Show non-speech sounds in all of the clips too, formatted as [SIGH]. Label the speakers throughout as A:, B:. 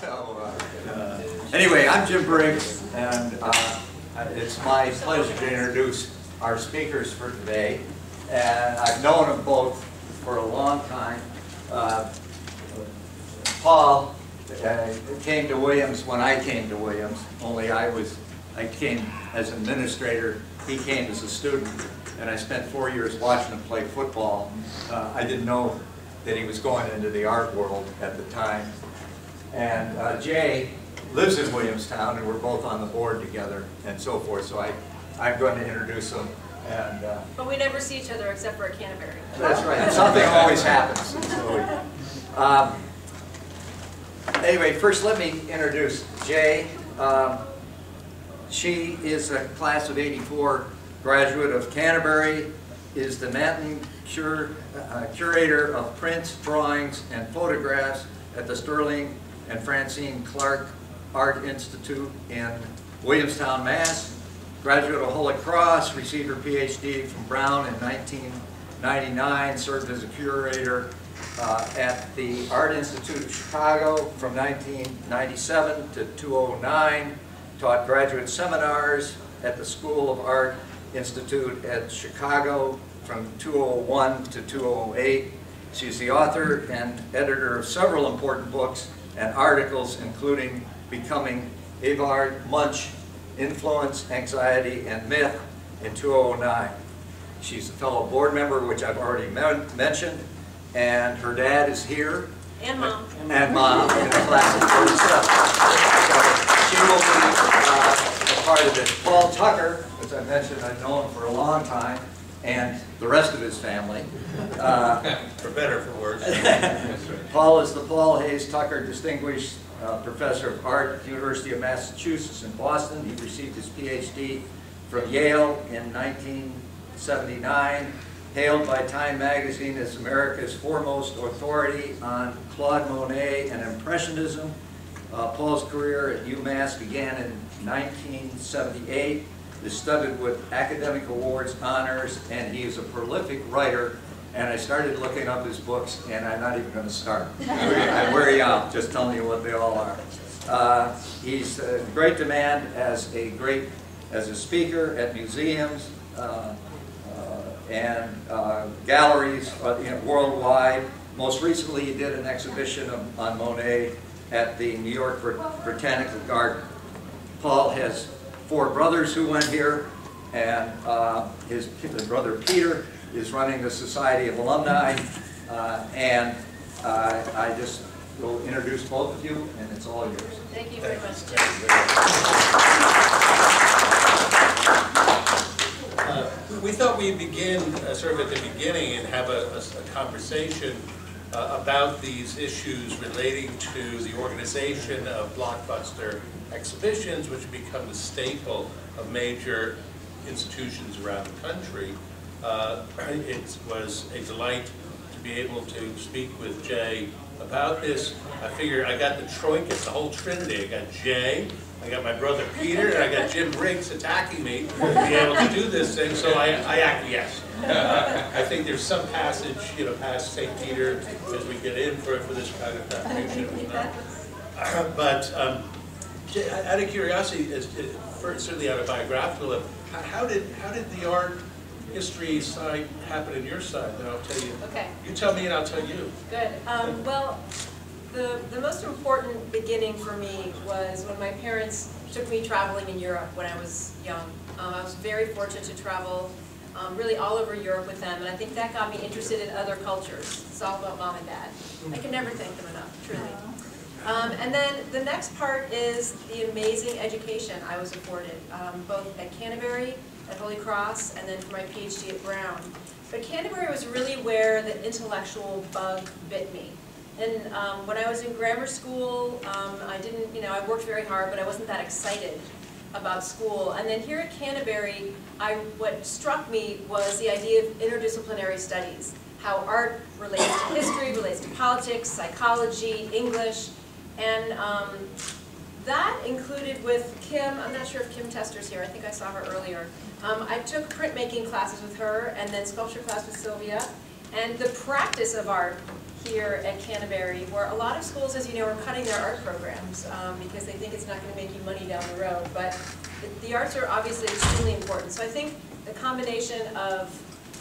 A: So, uh, anyway, I'm Jim Briggs, and uh, it's my pleasure to introduce our speakers for today. And I've known them both for a long time. Uh, Paul uh, came to Williams when I came to Williams, only I was, I came as an administrator, he came as a student, and I spent four years watching him play football. Uh, I didn't know that he was going into the art world at the time. And uh, Jay lives in Williamstown, and we're both on the board together and so forth, so I, I'm going to introduce him. And uh,
B: But we never see each other except for at Canterbury.
A: that's right, something always happens. So we- um, Anyway, first let me introduce Jay. Um, She is a class of 84 graduate of Canterbury, is the Manton cur- uh, Curator of Prints, Drawings, and Photographs at the Sterling and Francine Clark Art Institute in Williamstown, Mass. Graduate of Holy Cross, received her PhD from Brown in 1999, served as a curator uh, at the Art Institute of Chicago from 1997 to 2009, taught graduate seminars at the School of Art Institute at Chicago from 2001 to 2008. She's the author and editor of several important books and articles, including Becoming Edvard Munch, Influence, Anxiety, and Myth in 2009. She's a fellow board member, which I've already men- mentioned, and her dad is here,
B: And mom.
A: and mom in the class of 47. So she will be uh, a part of it. Paul Tucker, as I mentioned, I've known him for a long time, and the rest of his family. [LAUGHS] Uh,
C: For better, for worse. [LAUGHS]
A: Paul is the Paul Hayes Tucker Distinguished uh, Professor of Art at the University of Massachusetts in Boston. He received his PhD from Yale in 1979, hailed by Time Magazine as America's foremost authority on Claude Monet and Impressionism. Uh, Paul's career at UMass began in 1978, is studded with academic awards, honors, and he is a prolific writer. And I started looking up his books, and I'm not even going to start. [LAUGHS] I'm wear you out, just telling you what they all are. Uh, he's in great demand as a great, as a speaker at museums uh, uh, and uh, galleries uh, you know, worldwide. Most recently, he did an exhibition of, on Monet at the New York Bot- Botanical Garden. Paul has four brothers who went here, and uh, his, his brother Peter is running the Society of Alumni, uh, and uh, I just will introduce both of you, and it's all yours.
B: Thank you very much, Jim.
C: Uh, We thought we'd begin, uh, sort of at the beginning, and have a conversation uh, about these issues relating to the organization of blockbuster exhibitions, which become the staple of major institutions around the country. Uh, [CLEARS THROAT] It was a delight to be able to speak with Jay about this. I figure I got the troika, the whole trinity. I got Jay, I got my brother Peter, and I got Jim Briggs attacking me to be able to do this thing, so I, I acquiesce. Uh, I think there's some passage, you know, past St. Peter as we get in for, for this kind of contribution. not. But, um, out of curiosity, as- uh, for- certainly autobiographical, of how- how did, how did the art history side happen in your side? And I'll tell you,
B: Okay,
C: you tell me and I'll tell you.
B: good. Um, Well, the, the most important beginning for me was when my parents took me traveling in Europe when I was young. Um, I was very fortunate to travel um, really all over Europe with them, and I think that got me interested in other cultures. It's all about mom and dad. I can never thank them enough, truly. Um, and then the next part is the amazing education I was afforded, um, both at Canterbury, at Holy Cross, and then for my PhD at Brown. But Canterbury was really where the intellectual bug bit me. And um, when I was in grammar school, um, I didn't, you know, I worked very hard, but I wasn't that excited about school. And then here at Canterbury, I, what struck me was the idea of interdisciplinary studies, how art relates to history, relates to politics, psychology, English, and um, that included with Kim, I'm not sure if Kim Tester's here, I think I saw her earlier. Um, I took printmaking classes with her and then sculpture class with Sylvia. And the practice of art here at Canterbury, where a lot of schools, as you know, are cutting their art programs um, because they think it's not going to make you money down the road. But the- the arts are obviously extremely important. So I think the combination of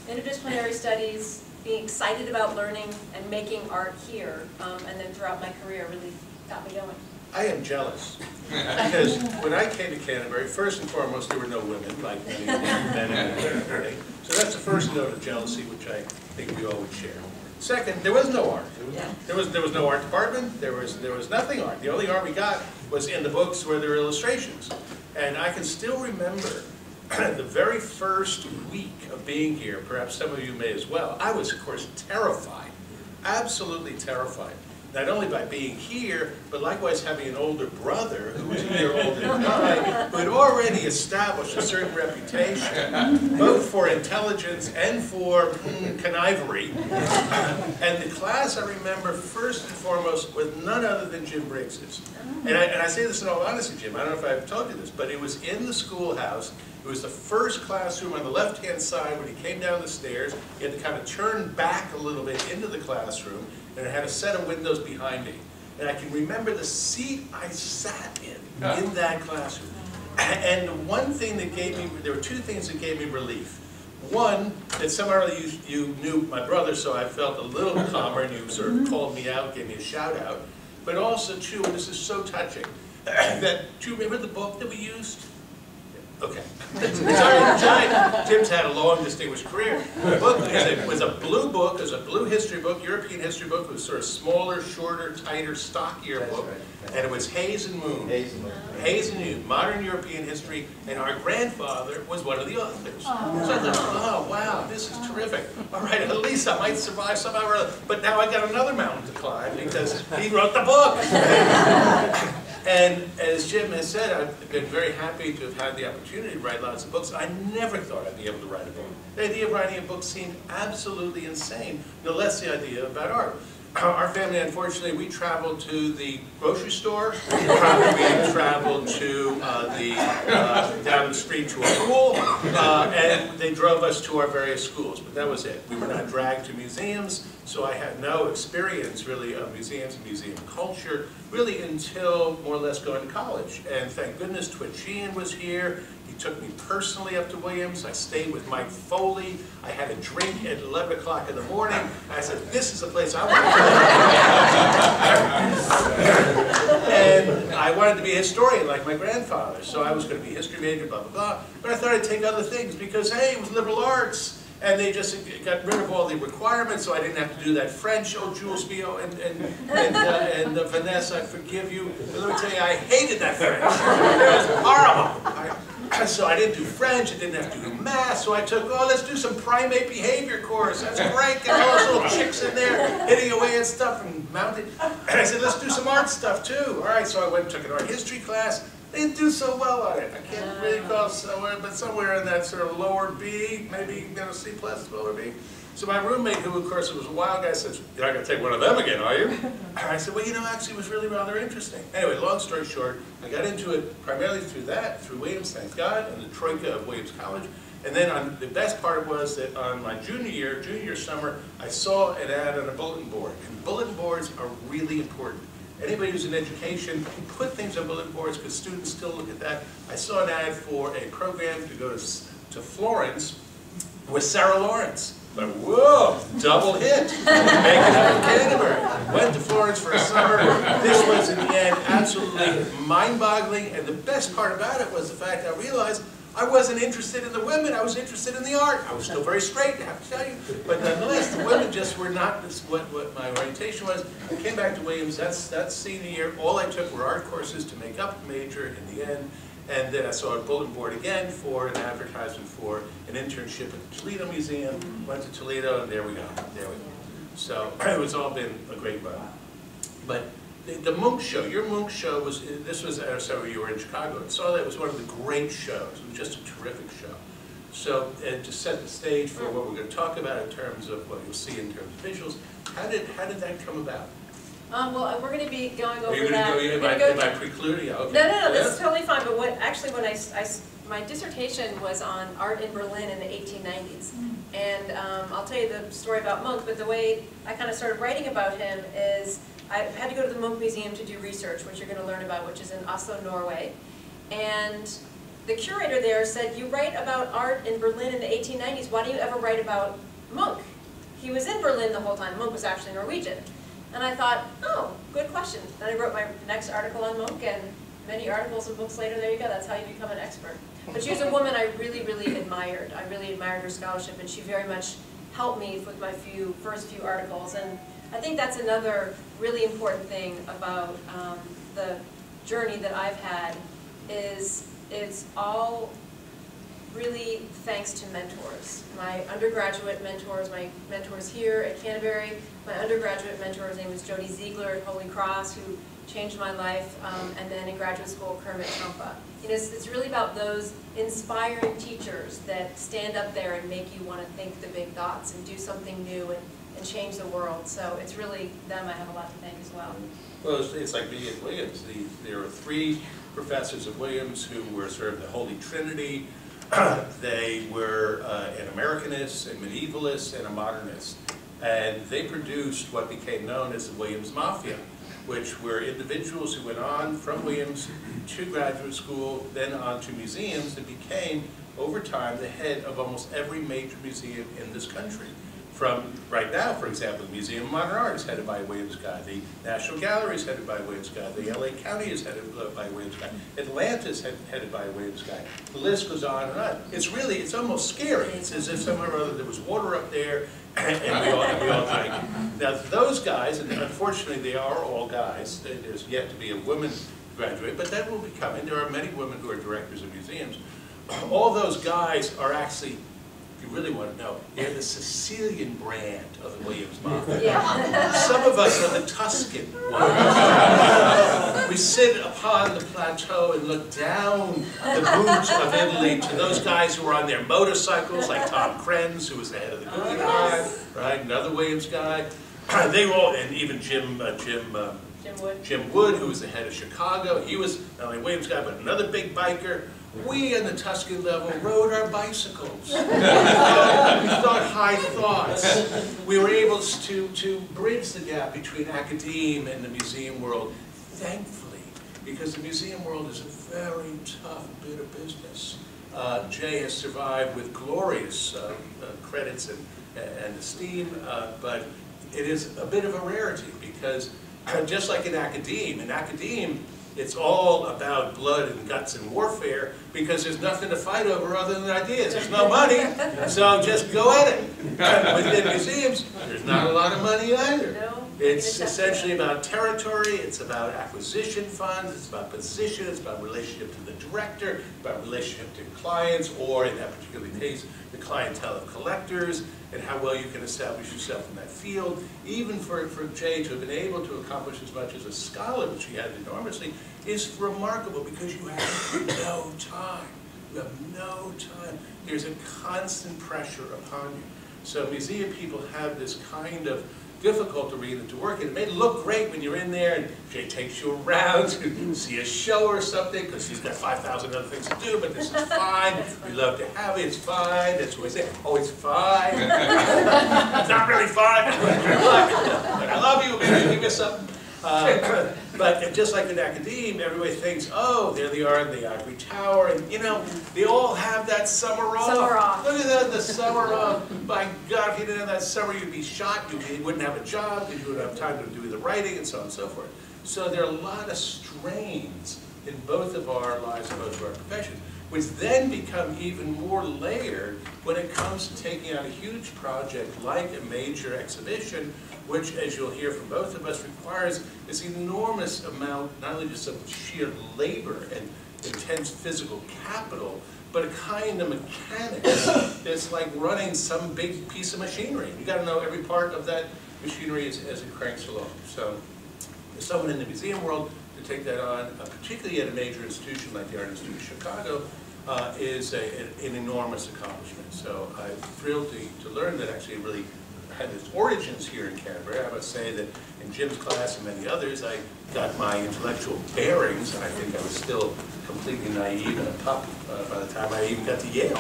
B: interdisciplinary studies, being excited about learning and making art here, um, and then throughout my career really got me going.
C: I am jealous, because when I came to Canterbury, first and foremost, there were no women, like many men in Canterbury. [LAUGHS] So that's the first note of jealousy, which I think we all would share. Second, there was no art.
B: Yeah.
C: There was, there was no art department, there was, there was nothing art. The only art we got was in the books where there were illustrations. And I can still remember [CLEARS THROAT] the very first week of being here, perhaps some of you may as well, I was, of course, terrified, absolutely terrified. Not only by being here, but likewise having an older brother who was a year older than I, who had already established a certain reputation, both for intelligence and for mm, connivery. And the class I remember first and foremost was none other than Jim Briggs's. And I, and I say this in all honesty, Jim, I don't know if I've told you this, but it was in the schoolhouse. It was the first classroom on the left-hand side when he came down the stairs. He had to kind of turn back a little bit into the classroom, and it had a set of windows behind me. And I can remember the seat I sat in, in that classroom. And one thing that gave me, there were two things that gave me relief. One, that somehow you, you knew my brother, so I felt a little [LAUGHS] calmer, and you sort of mm-hmm. called me out, gave me a shout out. But also, too, and this is so touching, [CLEARS THROAT] that, do you remember the book that we used? Okay. Sorry, Giant. Tim's had a long distinguished career. The book was a, was a blue book, it was a blue history book, European history book, it was sort of smaller, shorter, tighter, stockier
A: That's
C: book.
A: right.
C: And it was Hayes and Moon.
A: Hazelwood.
C: Hayes and Moon, modern European history, and our grandfather was one of the authors. Oh. So I thought, oh, wow, this is terrific. All right, at least I might survive somehow or other. But now I got another mountain to climb because he wrote the book. [LAUGHS] And as Jim has said, I've been very happy to have had the opportunity to write lots of books. I never thought I'd be able to write a book. The idea of writing a book seemed absolutely insane, no less the idea about art. Our family, unfortunately, we traveled to the grocery store, we traveled to uh, the, uh, down the street to a pool, uh, and they drove us to our various schools, but that was it. We were not dragged to museums, so I had no experience really of museums and museum culture, really until more or less going to college. And thank goodness Twitch was here, he took me personally up to Williams. I stayed with Mike Foley. I had a drink at 11 o'clock in the morning. I said, this is the place I want to go. and I wanted to be a historian like my grandfather. So I was going to be history major, blah, blah, blah. But I thought I'd take other things because, hey, it was liberal arts. And they just got rid of all the requirements, so I didn't have to do that French, oh, Jules Biot and, and, and, uh, and uh, Vanessa, I forgive you. But let me tell you, I hated that French. It was horrible. I, so I didn't do French, I didn't have to do math, so I took, oh, let's do some primate behavior course. That's great, get all those little chicks in there hitting away and stuff and mounting. And I said, let's do some art stuff too. All right, so I went and took an art history class. They didn't do so well on it. I can't ah. really call somewhere, but somewhere in that sort of lower B, maybe you know, C plus, lower B. So my roommate, who of course was a wild guy, says, you're not going to take one of them again, are you? And [LAUGHS] I said, well, you know, actually it was really rather interesting. Anyway, long story short, I got into it primarily through that, through Williams, thank God, and the troika of Williams College. And then on, the best part was that on my junior year, junior year summer, I saw an ad on a bulletin board. And bulletin boards are really important. Anybody who's in education, put things on bulletin boards because students still look at that. I saw an ad for a program to go to, to Florence with Sarah Lawrence. But whoa, double hit, [LAUGHS] making up in Canterbury. Went to Florence for a summer. This was in the end absolutely mind-boggling, and the best part about it was the fact I realized I wasn't interested in the women, I was interested in the art. I was still very straight, I have to tell you, but nonetheless, the women just were not what, what my orientation was. I came back to Williams, that's, that's senior year, all I took were art courses to make up the major in the end. And then I saw a bulletin board again for an advertisement for an internship at the Toledo Museum. Went to Toledo, and there we go, there we go. So [CLEARS THROAT] it's all been a great run. But the, the Munch show, your Munch show was, this was, uh, several you were in Chicago, and saw that it was one of the great shows. It was just a terrific show. So, and to set the stage for what we're going to talk about in terms of what you'll see in terms of visuals, how did, how did that come about?
B: Um, well, we're gonna be going over
C: Are you
B: that.
C: gonna go,
B: We're
C: am
B: gonna
C: am
B: go-
C: I precluding? Okay.
B: No, no, no, this is totally fine, but what, actually, when I, s- I s- my dissertation was on art in Berlin in the eighteen nineties. And, um, I'll tell you the story about Munch, but the way I kind of started writing about him is, I had to go to the Munch Museum to do research, which you're gonna learn about, which is in Oslo, Norway. And the curator there said, you write about art in Berlin in the eighteen nineties, why don't you ever write about Munch? He was in Berlin the whole time, Munch was actually Norwegian. And I thought, oh, good question. Then I wrote my next article on Munch, and many articles and books later, there you go, that's how you become an expert. But she was a [LAUGHS] woman I really, really admired. I really admired her scholarship, and she very much helped me with my few, first few articles. And I think that's another really important thing about um, the journey that I've had, is it's all really thanks to mentors. My undergraduate mentors, my mentors here at Canterbury, my undergraduate mentor's name was Jody Ziegler at Holy Cross, who changed my life, um, and then in graduate school, Kermit Champa. You know, it's, it's really about those inspiring teachers that stand up there and make you want to think the big thoughts and do something new and, and change the world. So it's really them I have a lot to thank as well.
C: Well, it's, it's like me at Williams. The, there are three professors at Williams who were sort of the Holy Trinity. [COUGHS] they were uh, an Americanist, a medievalist, and a modernist. And they produced what became known as the Williams Mafia, which were individuals who went on from Williams to graduate school, then on to museums, and became, over time, the head of almost every major museum in this country. From, right now, for example, the Museum of Modern Art is headed by a Williams guy, the National Gallery is headed by a Williams guy, the LA County is headed uh, by a Williams guy, Atlanta is head- headed by a Williams guy. The list goes on and on. It's really, it's almost scary. It's as if somewhere or other there was water up there [LAUGHS] and we all, we all drank. Now, those guys, and unfortunately they are all guys, there's yet to be a woman graduate, but that will be coming. There are many women who are directors of museums. All those guys are actually you really want to know, they're the Sicilian brand of the Williams Mafia. [LAUGHS]
B: Yeah.
C: Some of us are the Tuscan ones. We sit upon the plateau and look down the boots of Italy to those guys who are on their motorcycles, like Tom Krens, who was the head of the Guggenheim, right, another Williams guy. [CLEARS THROAT] They all, and even Jim, uh, Jim, um,
B: Jim Wood.
C: Jim Wood, who was the head of Chicago, he was not only a Williams guy, but another big biker. We on the Tuscan level rode our bicycles. [LAUGHS] we thought high thoughts. We were able to, to bridge the gap between academe and the museum world, thankfully, because the museum world is a very tough bit of business. Uh, Jay has survived with glorious uh, uh, credits and, and esteem, uh, but it is a bit of a rarity because just like in academe, in academe, it's all about blood and guts and warfare because there's nothing to fight over other than ideas. There's no money, [LAUGHS] so just go at it. Within museums, there's not a lot of money either.
B: No?
C: It's essentially about territory, it's about acquisition funds, it's about position, it's about relationship to the director, about relationship to clients, or in that particular case, the clientele of collectors, and how well you can establish yourself in that field. Even for, for Jay to have been able to accomplish as much as a scholar, which he had enormously, is remarkable because you have no time. You have no time. There's a constant pressure upon you. So museum people have this kind of difficult to read and to work in. It may look great when you're in there and she takes you around to see a show or something because she's got 5,000 other things to do, but this is fine. We love to have it. It's fine. That's what we say. Oh, it's fine. [LAUGHS] it's not really fine. [LAUGHS] but I love you, baby. Give me something. Uh, [COUGHS] but just like in academia, everybody thinks, oh, there they are in the ivory tower, and you know, they all have that summer off.
B: Summer off.
C: Look at that, the summer off. My God, if you didn't have that summer, you'd be shot. You wouldn't have a job because you wouldn't have time to do the writing and so on and so forth. So there are a lot of strains in both of our lives, both of our professions, which then become even more layered when it comes to taking on a huge project like a major exhibition, which, as you'll hear from both of us, requires this enormous amount, not only just of sheer labor and intense physical capital, but a kind of mechanics that's like running some big piece of machinery. You gotta know every part of that machinery as, as it cranks along. So, as someone in the museum world, take that on, uh, particularly at a major institution like the Art Institute of Chicago, uh, is a, an, enormous accomplishment. So I'm thrilled to, to learn that actually really had its origins here in Canterbury. I must say that in Jim's class and many others, I got my intellectual bearings, and I think I was still completely naive and a pup uh, by the time I even got to Yale.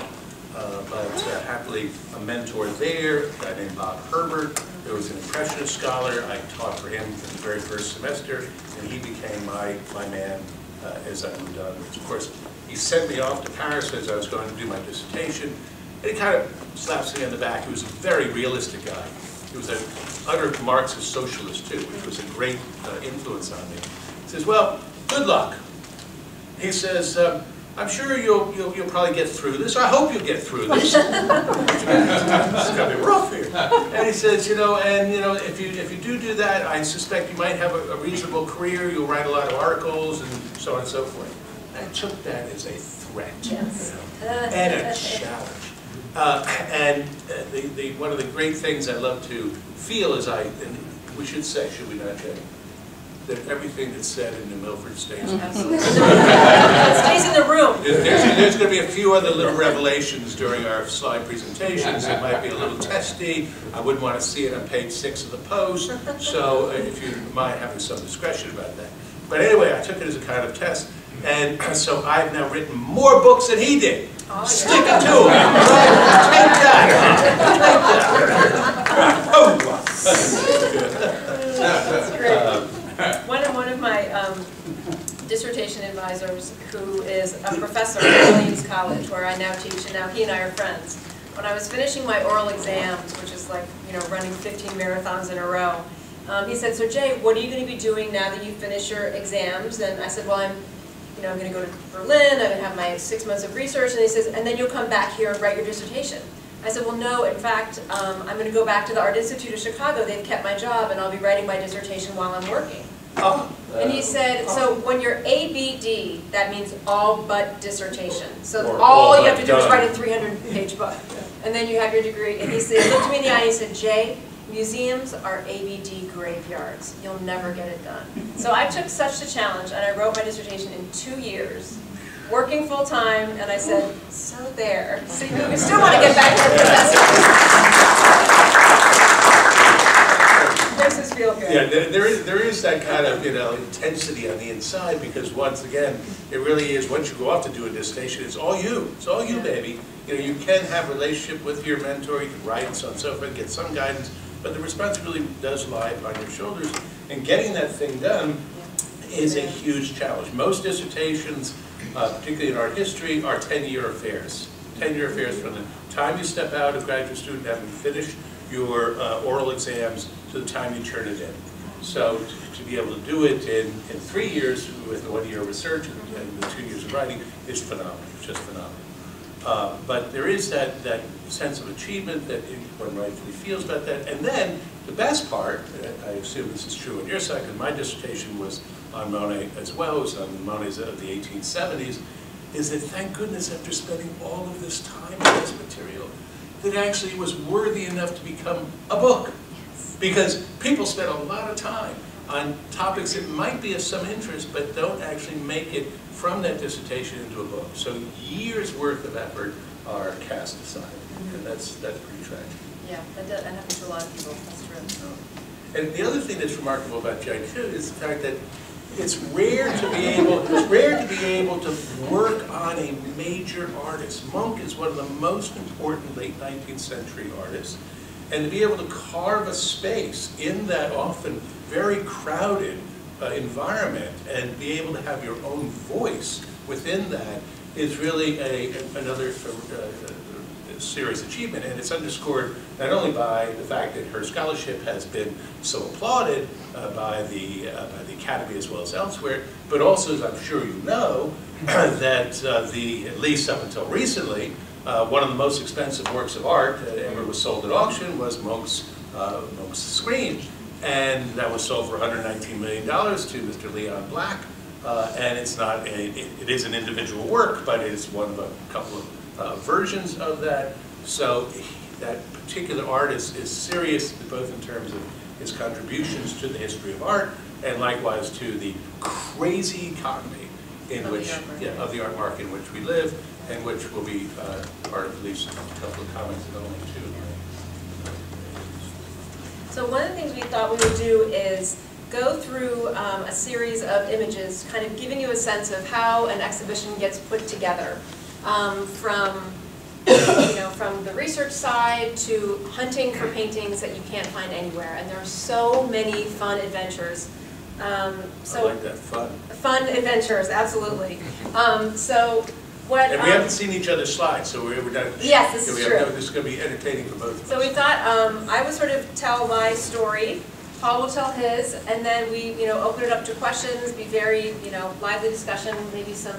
C: Uh, But uh, happily, a mentor there, a guy named Bob Herbert, there was an impressionist scholar, I taught for him for the very first semester, and he became my, my man uh, as I moved on. Of course, he sent me off to Paris as I was going to do my dissertation, and he kind of slaps me on the back. He was a very realistic guy. He was an utter Marxist socialist too, which was a great uh, influence on me. He says, well, good luck. He says, um, I'm sure you'll, you'll, you'll probably get through this. I hope you'll get through this. [LAUGHS] It's gonna be rough here. And he says, you know, and, you know, if you, if you do do that, I suspect you might have a a reasonable career, you'll write a lot of articles and so on and so forth. I took that as a threat.
B: Yes.
C: you know, And a challenge. Uh, And uh, the, the, one of the great things I love to feel is I, and we should say, should we not, Jay? That everything that's said in New Milford stays.
B: Absolutely. [LAUGHS] Stays in the room.
C: There's, there's going to be a few other little revelations during our slide presentations. It might be a little testy. I wouldn't want to see it on page six of the post. [LAUGHS] So uh, if you mind having some discretion about that. But anyway, I took it as a kind of test. And [CLEARS THROAT] so I've now written more books than he did.
B: Oh, yeah.
C: Stick it to him. Take that. Take that. [LAUGHS] Oh.
B: That's great. One of, one of my um, dissertation advisors, who is a professor at Williams College, where I now teach, and now he and I are friends. When I was finishing my oral exams, which is like, you know, running 15 marathons in a row, um, he said, so Jay, what are you going to be doing now that you finish your exams? And I said, well, I'm, you know, I'm going to go to Berlin, I'm going to have my six months of research, and he says, and then you'll come back here and write your dissertation. I said, well, no, in fact, um, I'm going to go back to the Art Institute of Chicago. They've kept my job, and I'll be writing my dissertation while I'm working.
C: Oh.
B: And he said, so when you're ABD, that means all but dissertation. So
C: Or
B: all
C: all
B: you have to do is write a 300-page book. And then you have your degree. And he said, he looked me in the eye and he said, Jay, museums are ABD graveyards. You'll never get it done. So I took such a challenge, and I wrote my dissertation in two years, working full-time, and I said, so there. So you still want to get back to the professor. Makes us feel good.
C: Yeah, there, there is, there is that kind of, you know, intensity on the inside, because once again, it really is, once you go off to do a dissertation, it's all you, it's all you, baby. You know, you can have a relationship with your mentor, you can write and so on and so forth, get some guidance, but the responsibility does lie upon your shoulders, and getting that thing done is a huge challenge. Most dissertations, uh, particularly in art history, are 10-year affairs. 10-year affairs from the time you step out a graduate student, having finished your uh, oral exams, to the time you turn it in. So to- to be able to do it in, in three years with one year of research and and two years of writing is phenomenal, just phenomenal. Uh, But there is that, that sense of achievement that one rightfully feels about that. And then, the best part, I assume this is true in your side, because my dissertation was on Monet as well, it was on Monet's of the 1870s, is that thank goodness after spending all of this time on this material, that actually was worthy enough to become a book. Because people spend a lot of time on topics that might be of some interest, but don't actually make it from that dissertation into a book. So years' worth of effort are cast aside, mm-hmm. and that's, that's pretty tragic.
B: Yeah, that does, that happens to a lot of people, that's true.
C: Um, and the other thing that's remarkable about Jay too is the fact that it's rare to be able, it's rare to be able to work on a major artist. Munch is one of the most important late 19th century artists. And to be able to carve a space in that often very crowded uh, environment and be able to have your own voice within that is really a, another uh, uh, serious achievement, and it's underscored not only by the fact that her scholarship has been so applauded uh, by the uh, by the Academy as well as elsewhere, but also, as I'm sure you know, [CLEARS THROAT] that uh, the at least up until recently, uh, one of the most expensive works of art that ever was sold at auction was Munch's uh, Munch's Scream, and that was sold for 119 million dollars to Mr. Leon Black. Uh, and it's not a, it, it is an individual work, but it is one of a couple of uh, versions of that. So that particular artist is serious both in terms of his contributions to the history of art and likewise to the crazy economy in
B: Of the
C: which,
B: art market.
C: yeah, of the art market in which we live and which will be uh, part of at least a couple of comments that I'll make too.
B: So one of the things we thought we would do is go through um, a series of images, kind of giving you a sense of how an exhibition gets put together. Um, From, you know, from the research side to hunting for paintings that you can't find anywhere. And there are so many fun adventures. Um,
C: I
B: So,
C: like that, fun.
B: fun adventures, absolutely. Um, So what.
C: And we
B: um,
C: haven't seen each other's slides, so we're, we're not.
B: Yes, this is
C: we have no-
B: true.
C: This is gonna be entertaining for both of us.
B: So we thought, um, I would sort of tell my story, Paul will tell his, and then we, you know, open it up to questions, be very, you know, lively discussion, maybe some,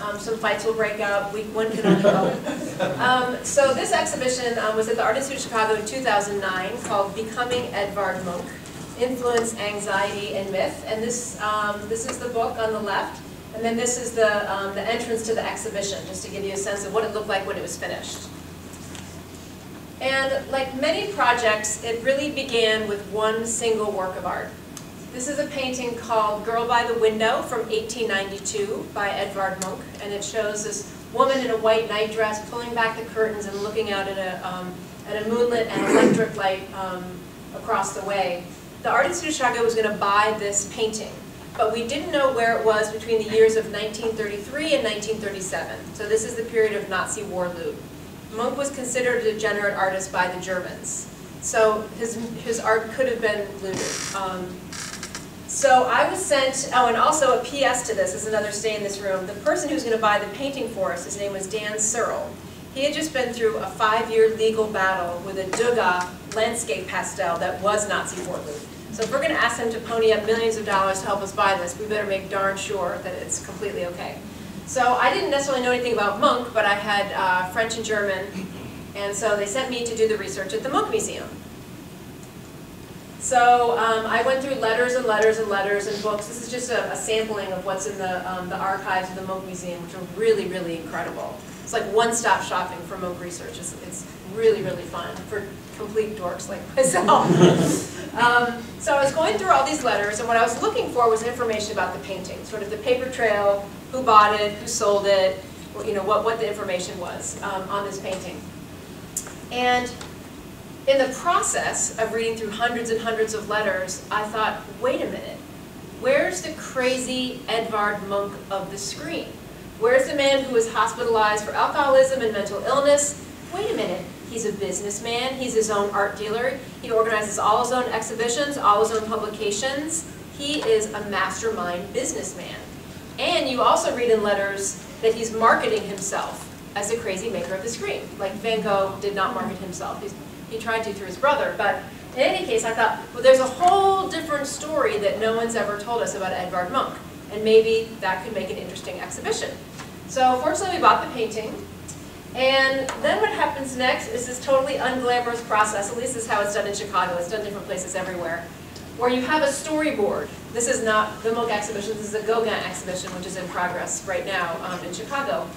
B: um, some fights will break out, we, one can only hope. [LAUGHS] Um, so this exhibition, um, was at the Art Institute of Chicago in two thousand nine, called Becoming Edvard Munch, Influence, Anxiety, and Myth, and this, um, this is the book on the left, and then this is the, um, the entrance to the exhibition, just to give you a sense of what it looked like when it was finished. And like many projects, it really began with one single work of art. This is a painting called Girl by the Window from 1892 by Edvard Munch, and it shows this woman in a white nightdress pulling back the curtains and looking out at a, um, at a moonlit and electric light um, across the way. The Art Institute of Chicago was going to buy this painting, but we didn't know where it was between the years of 1933 and 1937. So this is the period of Nazi war loot. Munch was considered a degenerate artist by the Germans. So his, his art could have been looted. Um, so I was sent, oh, and also a PS to this, is another stay in this room. The person who's going to buy the painting for us, his name was Dan Searle. He had just been through a five-year legal battle with a Degas landscape pastel that was Nazi war loot. So if we're going to ask them to pony up millions of dollars to help us buy this, we better make darn sure that it's completely okay. So I didn't necessarily know anything about Munch, but I had uh, French and German, and so they sent me to do the research at the Munch Museum. So um, I went through letters and letters and letters and books. This is just a, a sampling of what's in the, um, the archives of the Munch Museum, which are really, really incredible. It's like one-stop shopping for Munch research. It's, it's really, really fun for complete dorks like myself. [LAUGHS] um, so I was going through all these letters, and what I was looking for was information about the painting, sort of the paper trail, who bought it, who sold it, you know, what, what the information was um, on this painting. And in the process of reading through hundreds and hundreds of letters, I thought, wait a minute, where's the crazy Edvard Munch of the Scream? Where's the man who was hospitalized for alcoholism and mental illness? Wait a minute, he's a businessman, he's his own art dealer, he organizes all his own exhibitions, all his own publications. He is a mastermind businessman. And you also read in letters that he's marketing himself as a crazy maker of the Scream. Like Van Gogh did not market himself. He's, he tried to through his brother. But in any case, I thought, well, there's a whole different story that no one's ever told us about Edvard Munch. And maybe that could make an interesting exhibition. So fortunately, we bought the painting. And then what happens next is this totally unglamorous process, at least this is how it's done in Chicago, it's done different places everywhere, where you have a storyboard. This is not the Munch exhibition, this is the Gauguin exhibition, which is in progress right now um, in Chicago.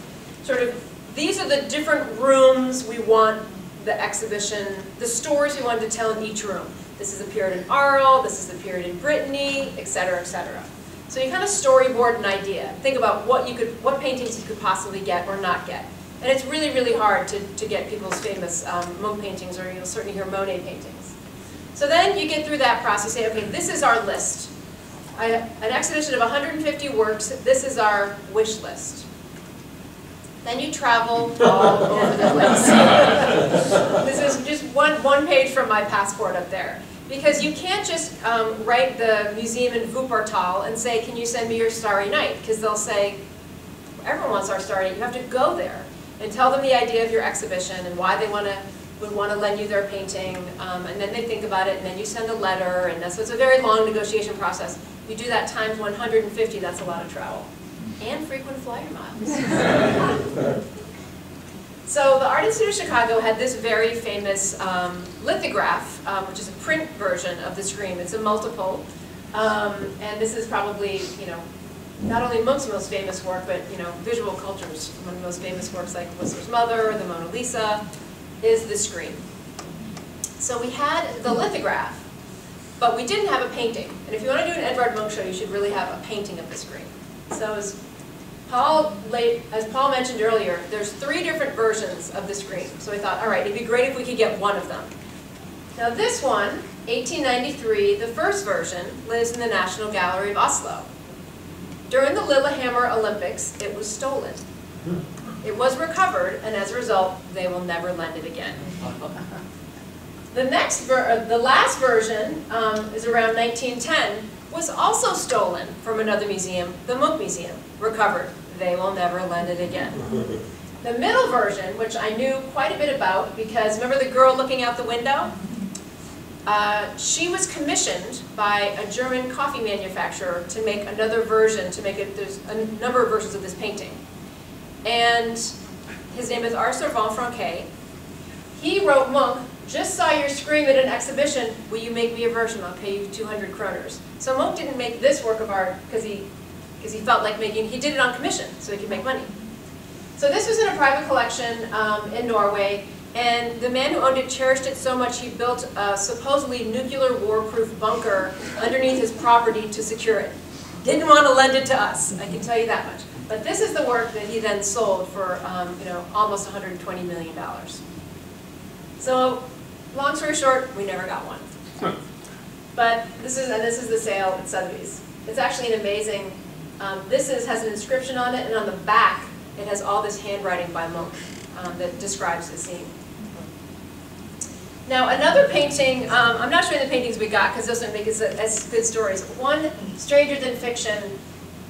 B: Sort of, these are the different rooms we want the exhibition, the stories we wanted to tell in each room. This is the period in Arles, this is the period in Brittany, et cetera, et cetera. So you kind of storyboard an idea. Think about what you could, what paintings you could possibly get or not get. And it's really, really hard to, to get people's famous um, Munch paintings, or you'll certainly hear Monet paintings. So then you get through that process, say, okay, this is our list. I, an exhibition of 150 works, this is our wish list. Then you travel all over the place. this is just one, one page from my passport up there. Because you can't just um, write the museum in Wuppertal and say, can you send me your Starry Night? Because they'll say, everyone wants our Starry Night. You have to go there and tell them the idea of your exhibition and why they want to would want to lend you their painting, um, and then they think about it, and then you send a letter, and that's, so it's a very long negotiation process. You do that times 150, that's a lot of travel. And frequent flyer miles. [LAUGHS] so the Art Institute of Chicago had this very famous um, lithograph, um, which is a print version of the Scream. It's a multiple, um, and this is probably, you know, not only Munch's most famous work, but you know, visual culture's one of the most famous works like Whistler's Mother, the Mona Lisa, is the Scream. So we had the lithograph, but we didn't have a painting. And if you want to do an Edvard Munch show, you should really have a painting of the Scream. So as Paul, late, as Paul mentioned earlier, there's three different versions of the Scream. So we thought, all right, it'd be great if we could get one of them. Now this one 1893, the first version lives in the National Gallery of Oslo. During the Lillehammer Olympics, it was stolen. It was recovered, and as a result, they will never lend it again. The next, ver- uh, the last version um, is around 1910, was also stolen from another museum, the Munch Museum, recovered. They will never lend it again. [LAUGHS] The middle version, which I knew quite a bit about, because remember the girl looking out the window? Uh, she was commissioned by a German coffee manufacturer to make another version, to make it, there's a number of versions of this painting. And his name is Arthur von Franquet. He wrote Munch, just saw your scream at an exhibition, will you make me a version, I'll pay you 200 kroners. So Munch didn't make this work of art because he, because he felt like making, he did it on commission so he could make money. So this was in a private collection um, in Norway, and the man who owned it cherished it so much he built a supposedly nuclear war-proof bunker underneath his property to secure it. Didn't want to lend it to us, I can tell you that much. But this is the work that he then sold for, um, you know, almost 120 million dollars. So, long story short, we never got one. But this is, and this is the sale at Sotheby's. It's actually an amazing, um, this is, has an inscription on it, and on the back, it has all this handwriting by Munch um, that describes the scene. Now, another painting, um, I'm not showing the paintings we got because those don't make as, as good stories. One stranger than fiction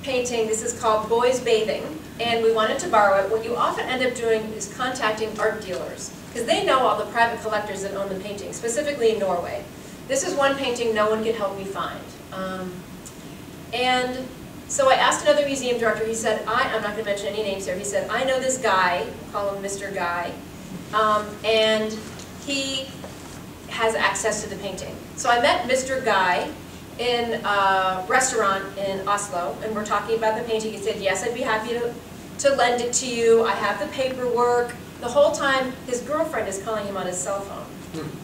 B: painting, this is called Boys Bathing, and we wanted to borrow it. What you often end up doing is contacting art dealers because they know all the private collectors that own the painting, specifically in Norway. This is one painting no one could help me find. Um, and so I asked another museum director, he said, I, I'm not going to mention any names here, he said, I know this guy, call him Mr. Guy, um, and he has access to the painting. So I met Mr. Guy in a restaurant in Oslo, and we're talking about the painting. He said, yes, I'd be happy to, to lend it to you. I have the paperwork. The whole time, his girlfriend is calling him on his cell phone,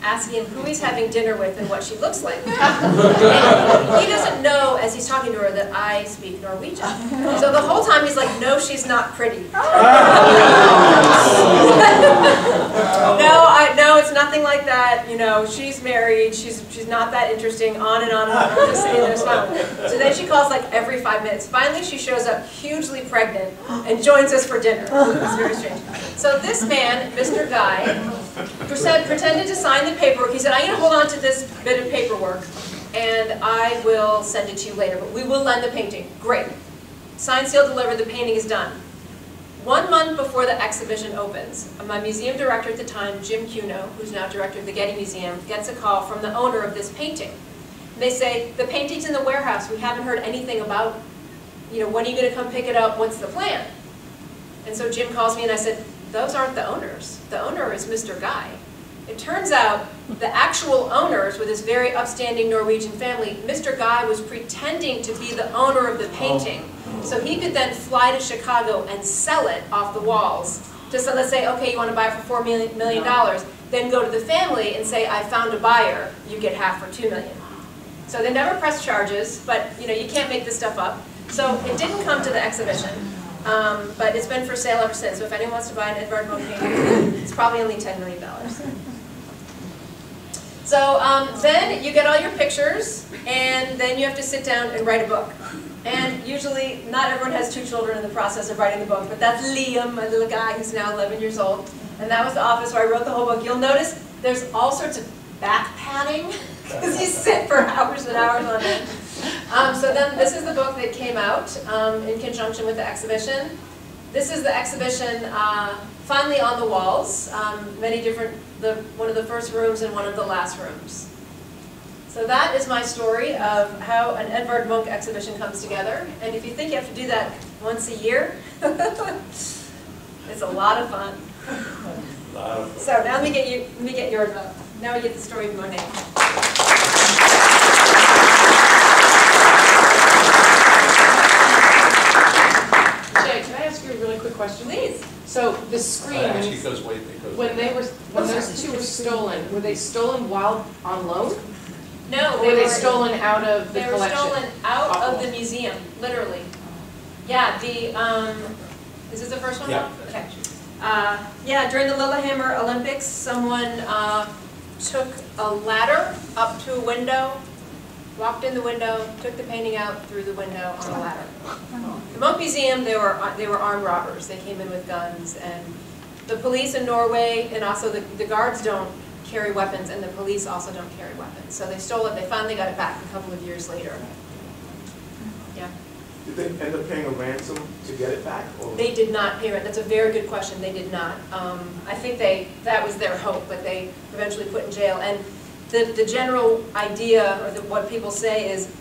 B: asking him who he's having dinner with and what she looks like. [LAUGHS] He doesn't know, as he's talking to her, that I speak Norwegian. So the whole time, he's like, no, she's not pretty. Oh. [LAUGHS] No, I, no, it's nothing like that, you know, she's married, she's, she's not that interesting, on and on and on, I'm just sitting there smiling. So then she calls like every five minutes. Finally, she shows up hugely pregnant and joins us for dinner. It's very strange. So this man, Mr. Guy, pretended to sign the paperwork. He said, I'm gonna hold on to this bit of paperwork and I will send it to you later, but we will lend the painting. Great. Sign, seal, delivered, the painting is done. One month before the exhibition opens, my museum director at the time, Jim Cuno, who's now director of the Getty Museum, gets a call from the owner of this painting. They say, the painting's in the warehouse, we haven't heard anything about, you know, when are you gonna come pick it up, what's the plan? And so Jim calls me and I said, those aren't the owners. The owner is Mr. Guy. It turns out the actual owners with this very upstanding Norwegian family, Mr. Guy was pretending to be the owner of the oh. painting. So he could then fly to Chicago and sell it off the walls. Just let's say, okay, you want to buy it for four million million dollars, then go to the family and say, I found a buyer, you get half for two million. So they never press charges, but you know, you can't make this stuff up. So it didn't come to the exhibition, um, but it's been for sale ever since. So if anyone wants to buy an Edvard Munch painting, it's probably only ten million dollars. So um, then you get all your pictures, and then you have to sit down and write a book. And usually, not everyone has two children in the process of writing the book, but that's Liam, my little guy who's now 11 years old. And that was the office where I wrote the whole book. You'll notice there's all sorts of back padding, because [LAUGHS] you sit for hours and hours on end. Um, so then this is the book that came out um, in conjunction with the exhibition. This is the exhibition uh, finally on the walls, um, many different, the, one of the first rooms and one of the last rooms. So that is my story of how an Edvard Munch exhibition comes together. And if you think you have to do that once a year, [LAUGHS] it's a lot of fun. So now let me get you, let me get yours up. Now we get the story of Monet.
D: Jay, can I ask you a really quick question?
B: Please.
D: So the Scream, when
C: Actually, it goes way, it goes.
D: when
C: way
D: they were,
C: back.
D: when those two were stolen, were they stolen while on loan?
B: No,
D: Or
B: they
D: were they
B: were,
D: stolen out of the
B: they were stolen out of the museum, literally. Yeah, the, um, is this the first one?
C: Yeah.
B: Okay. Uh, yeah, during the Lillehammer Olympics, someone, uh, took a ladder up to a window, walked in the window, took the painting out through the window on a ladder. The Munch Museum, they were, they were armed robbers. They came in with guns, and the police in Norway, and also the, the guards don't carry weapons, and the police also don't carry weapons. So they stole it, they finally got it back a couple of years later. Yeah.
E: Did they end up paying a ransom to get it back? or-
B: They did not pay rent, that's a very good question, they did not. Um, I think they, that was their hope, but they eventually put in jail. And the, the general idea, or the, what people say is,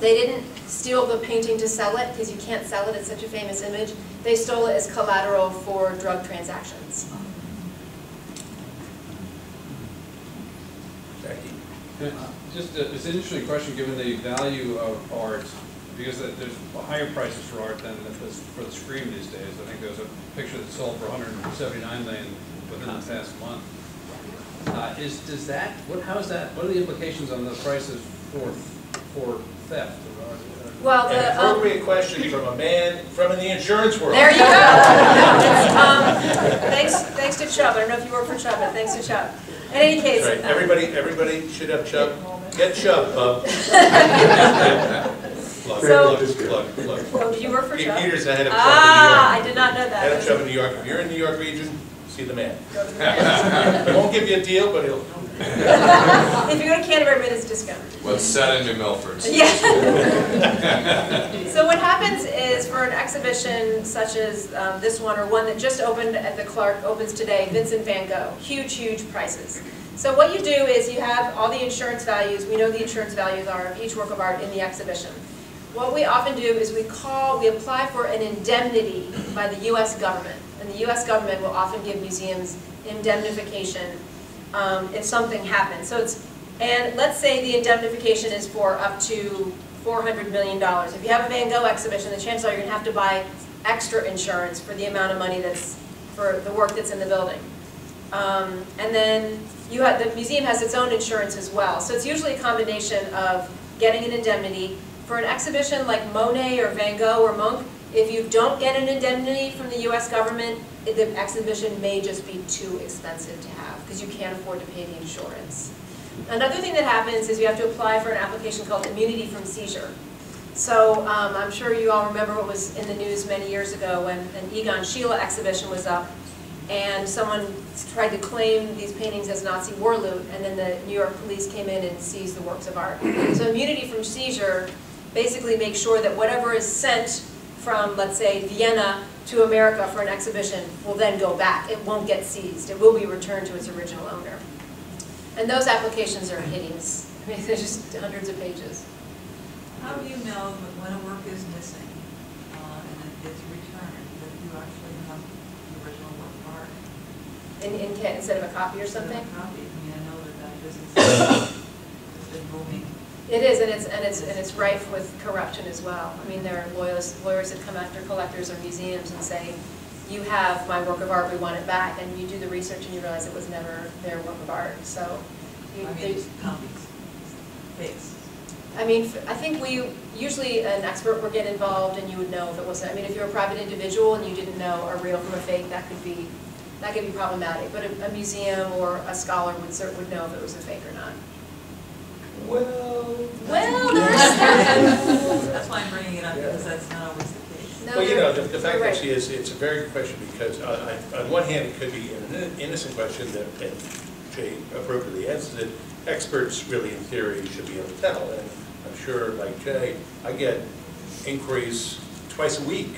B: they didn't steal the painting to sell it, because you can't sell it, it's such a famous image. They stole it as collateral for drug transactions.
C: Jackie?
F: Uh, Just, a- it's an interesting question, given the value of art, because there's higher prices for art than the- the- for the Scream these days. I think there was a picture that sold for 179 million within the past month. Uh, Is, does that, what, how is that, what are the implications on the prices for, for theft? of art?
B: Well,
C: An
B: the, um,
C: appropriate question from a man from in the insurance world.
B: there you go. [LAUGHS] Um, Thanks, thanks to Chubb, I don't know if you work for Chubb, but thanks to Chubb. In any case.
C: Right,
B: um,
C: everybody, everybody should have Chubb. Get Chubb, bub. [LAUGHS] Plug,
B: So-
C: plug, plug, plug.
B: Oh, did you work for
C: Pete
B: Chubb?
C: Peters, the head of Chubb
B: Ah,
C: in
B: I did not know
C: New York. Head of
B: that.
C: Chubb in New York. If you're in New York region, see the man.
B: Go to the man. [LAUGHS]
C: He won't give you a deal, but he'll. [LAUGHS]
B: If you go to Canterbury, it's a discount.
G: What's said in New Milford?
B: Yeah. [LAUGHS] So what happens is for an exhibition such as um, this one, or one that just opened at the Clark, opens today, Vincent van Gogh, huge, huge prices. So what you do is you have all the insurance values, we know the insurance values are of each work of art in the exhibition. What we often do is we call, we apply for an indemnity by the US government. And the US government will often give museums indemnification um, if something happens. So it's, and let's say the indemnification is for up to $400 million. If you have a Van Gogh exhibition, the chances are you're gonna have to buy extra insurance for the amount of money that's, for the work that's in the building. Um, And then you have, the museum has its own insurance as well. So it's usually a combination of getting an indemnity. For an exhibition like Monet or Van Gogh or Munch, if you don't get an indemnity from the US government, the exhibition may just be too expensive to have, because you can't afford to pay the insurance. Another thing that happens is you have to apply for an application called immunity from seizure. So um, I'm sure you all remember what was in the news many years ago when an Egon Schiele exhibition was up, and someone tried to claim these paintings as Nazi war loot, and then the New York police came in and seized the works of art. So immunity from seizure basically makes sure that whatever is sent from, let's say, Vienna to America for an exhibition will then go back. It won't get seized. It will be returned to its original owner. And those applications are hideous. I mean, [LAUGHS] they're just hundreds of pages.
H: How do you know that when a work is missing, uh, and it gets returned, that you actually have the original work of art?
B: In, in, instead of a copy or something?
H: Instead of a copy, I mean, I know that that business has been booming.
B: It is, and it's, and it's, and it's rife with corruption as well. I mean, there are lawyers, lawyers that come after collectors or museums and say, you have my work of art, we want it back, and you do the research and you realize it was never their work of art, so. you-
H: I
B: they-
H: mean, copies, fakes.
B: I mean, I think we, usually an expert would get involved and you would know if it wasn't, I mean, if you're a private individual and you didn't know a real from a fake, that could be, that could be problematic. But a, a museum or a scholar would cer would know if it was a fake or not.
C: Well.
B: Well, there's.
H: That's why I'm bringing it up, because that's not always the case.
B: No,
C: Well, you know, the, the fact
B: you're right.
C: that she is, it's a very good question, because uh, I- on one hand, it could be an innocent question that, and Jay appropriately answers it, experts really in theory should be able to tell, and I'm sure, like Jay, I get inquiries twice a week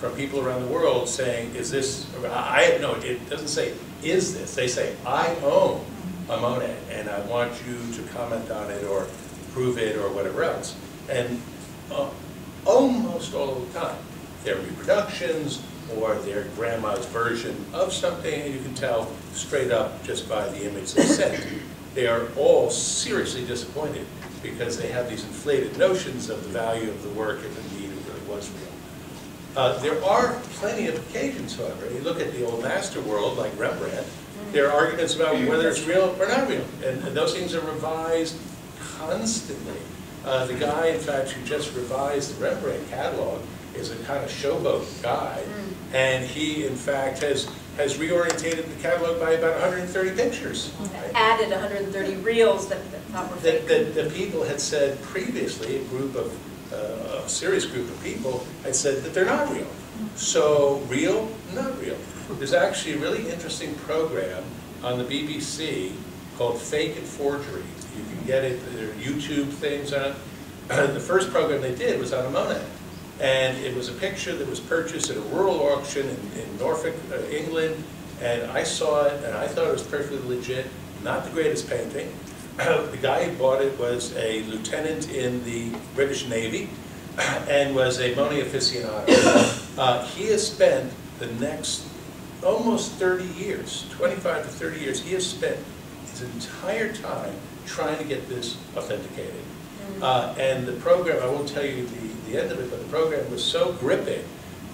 C: from people around the world saying, is this, I, I- no, it doesn't say, is this, they say, I own a Monet, and I want you to comment on it, or prove it, or whatever else. And uh, almost all the time, they're reproductions, or their grandma's version of something, and you can tell straight up just by the image they sent. They are all seriously disappointed, because they have these inflated notions of the value of the work, if indeed it really was real. Uh, There are plenty of occasions, however, you look at the old master world, like Rembrandt, there are arguments about whether it's real or not real, and and those things are revised constantly. Uh, The guy, in fact, who just revised the Rembrandt catalog is a kind of showboat guy. And he, in fact, has, has reorientated the catalog by about 130 pictures.
B: Added 130 reels that that
C: That, that the people had said previously, a group of, uh, a serious group of people had said that they're not real. So, real, not real. There's actually a really interesting program on the BBC called Fake or Fortune. Get it, there are YouTube things on it. [CLEARS THROAT] The first program they did was on a Monet. And it was a picture that was purchased at a rural auction in, in Norfolk, uh, England. And I saw it and I thought it was perfectly legit, not the greatest painting. [CLEARS THROAT] The guy who bought it was a lieutenant in the British Navy [CLEARS THROAT] and was a Monet aficionado. [COUGHS] Uh, He has spent the next almost 30 years, 25 to 30 years, he has spent his entire time trying to get this authenticated. Uh, And the program, I won't tell you the, the end of it, but the program was so gripping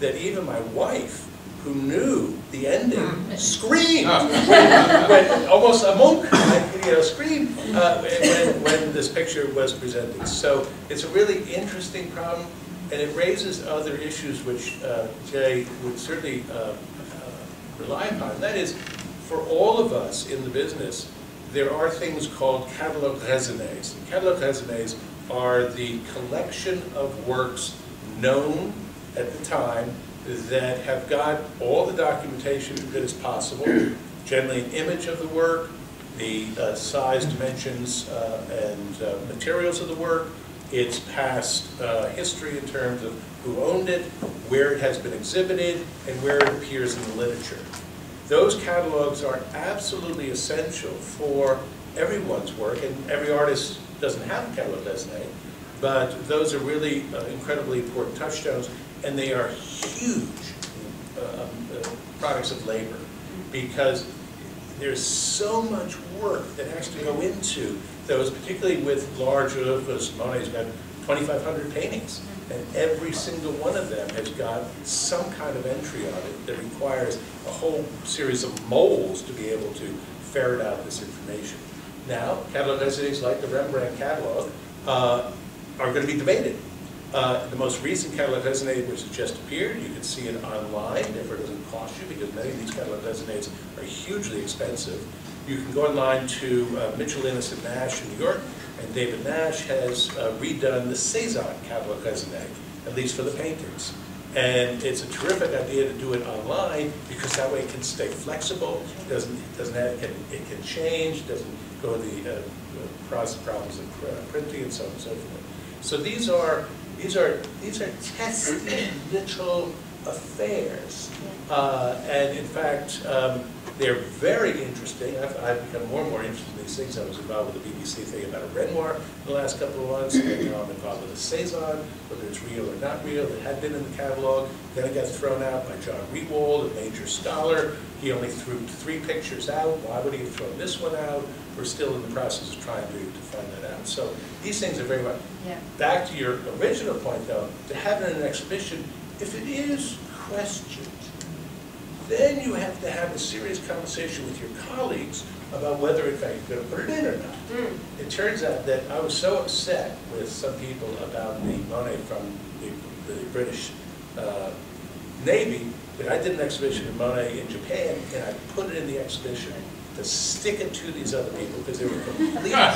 C: that even my wife, who knew the ending, screamed. When, [LAUGHS] when almost a Munch, you know, screamed uh, when, when this picture was presented. So it's a really interesting problem, and it raises other issues which uh, Jay would certainly uh, uh, rely upon. That is, for all of us in the business, there are things called catalog raisonnés. Catalog raisonnés are the collection of works known at the time that have got all the documentation as good as possible, generally an image of the work, the uh, size, dimensions, uh, and uh, materials of the work, its past uh, history in terms of who owned it, where it has been exhibited, and where it appears in the literature. Those catalogs are absolutely essential for everyone's work, and every artist doesn't have a catalog raisonné, but those are really uh, incredibly important touchstones, and they are huge uh, uh, products of labor, because there's so much work that has to go into those, particularly with large oeuvres. Monet's got 2,500 paintings, and every single one of them has got some kind of entry on it that requires a whole series of moles to be able to ferret out this information. Now, catalog entities like the Rembrandt catalog uh, are going to be debated. Uh, The most recent catalog raisonné which has just appeared, you can see it online, therefore it doesn't cost you, because many of these catalog raisonnés are hugely expensive. You can go online to uh, Mitchell Innes and Nash in New York, and David Nash has uh, redone the Cezanne catalog raisonné, at least for the paintings. And it's a terrific idea to do it online, because that way it can stay flexible, it doesn't, it doesn't have, it can, it can change, doesn't go to the uh, process problems of printing and so on and so forth. So these are, these are, these are tested little affairs. Uh, And in fact, um, they're very interesting. I've, I've become more and more interested things. I was involved with the BBC thing about a Renoir in the last couple of months. And now I'm involved with a Cezanne, whether it's real or not real. It had been in the catalog. Then it got thrown out by John Rewald, a major scholar. He only threw three pictures out. Why would he have thrown this one out? We're still in the process of trying to, to find that out. So these things are very much,
B: Yeah.
C: back to your original point though, to have it in an exhibition, if it is questioned, then you have to have a serious conversation with your colleagues about whether in fact you're going to put it in or not.
B: Mm.
C: It turns out that I was so upset with some people about the money from the, the British uh, Navy that I did an exhibition of Monet in Japan and I put it in the exhibition to stick it to these other people because they were complete [LAUGHS] and,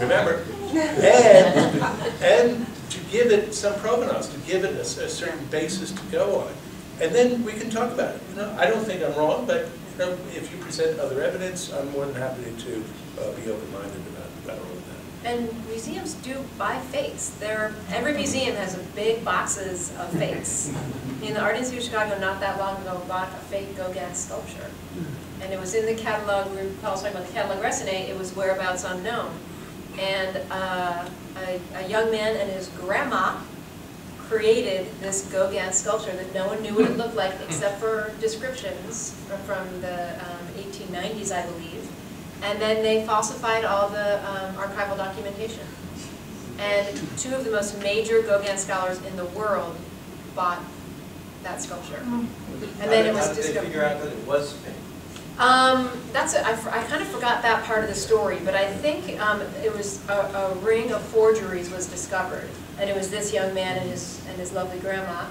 C: remember, and, and to give it some provenance, to give it a certain basis to go on. And then we can talk about it. You know, I don't think I'm wrong, but know, if you present other evidence, I'm more than happy to uh, be open-minded about, about all of that.
B: And museums do buy fakes. There, every museum has a big boxes of fakes. In the Art Institute of Chicago, not that long ago, bought a fake Gauguin sculpture. And it was in the catalog, we were talking about the catalog raisonné, it was whereabouts unknown. And uh, a, a young man and his grandma created this Gauguin sculpture that no one knew what it looked like except for descriptions from- the um, 1890s, I believe. And then they falsified all the um, archival documentation. And two of the most major Gauguin scholars in the world bought that sculpture. And then it was
G: How did they
B: discovered.
G: figure out that it was fake?
B: Um, that's, a- I, f- I kind of forgot that part of the story, but I think, um, it was, a, a ring of forgeries was discovered. And it was this young man and his, and his lovely grandma.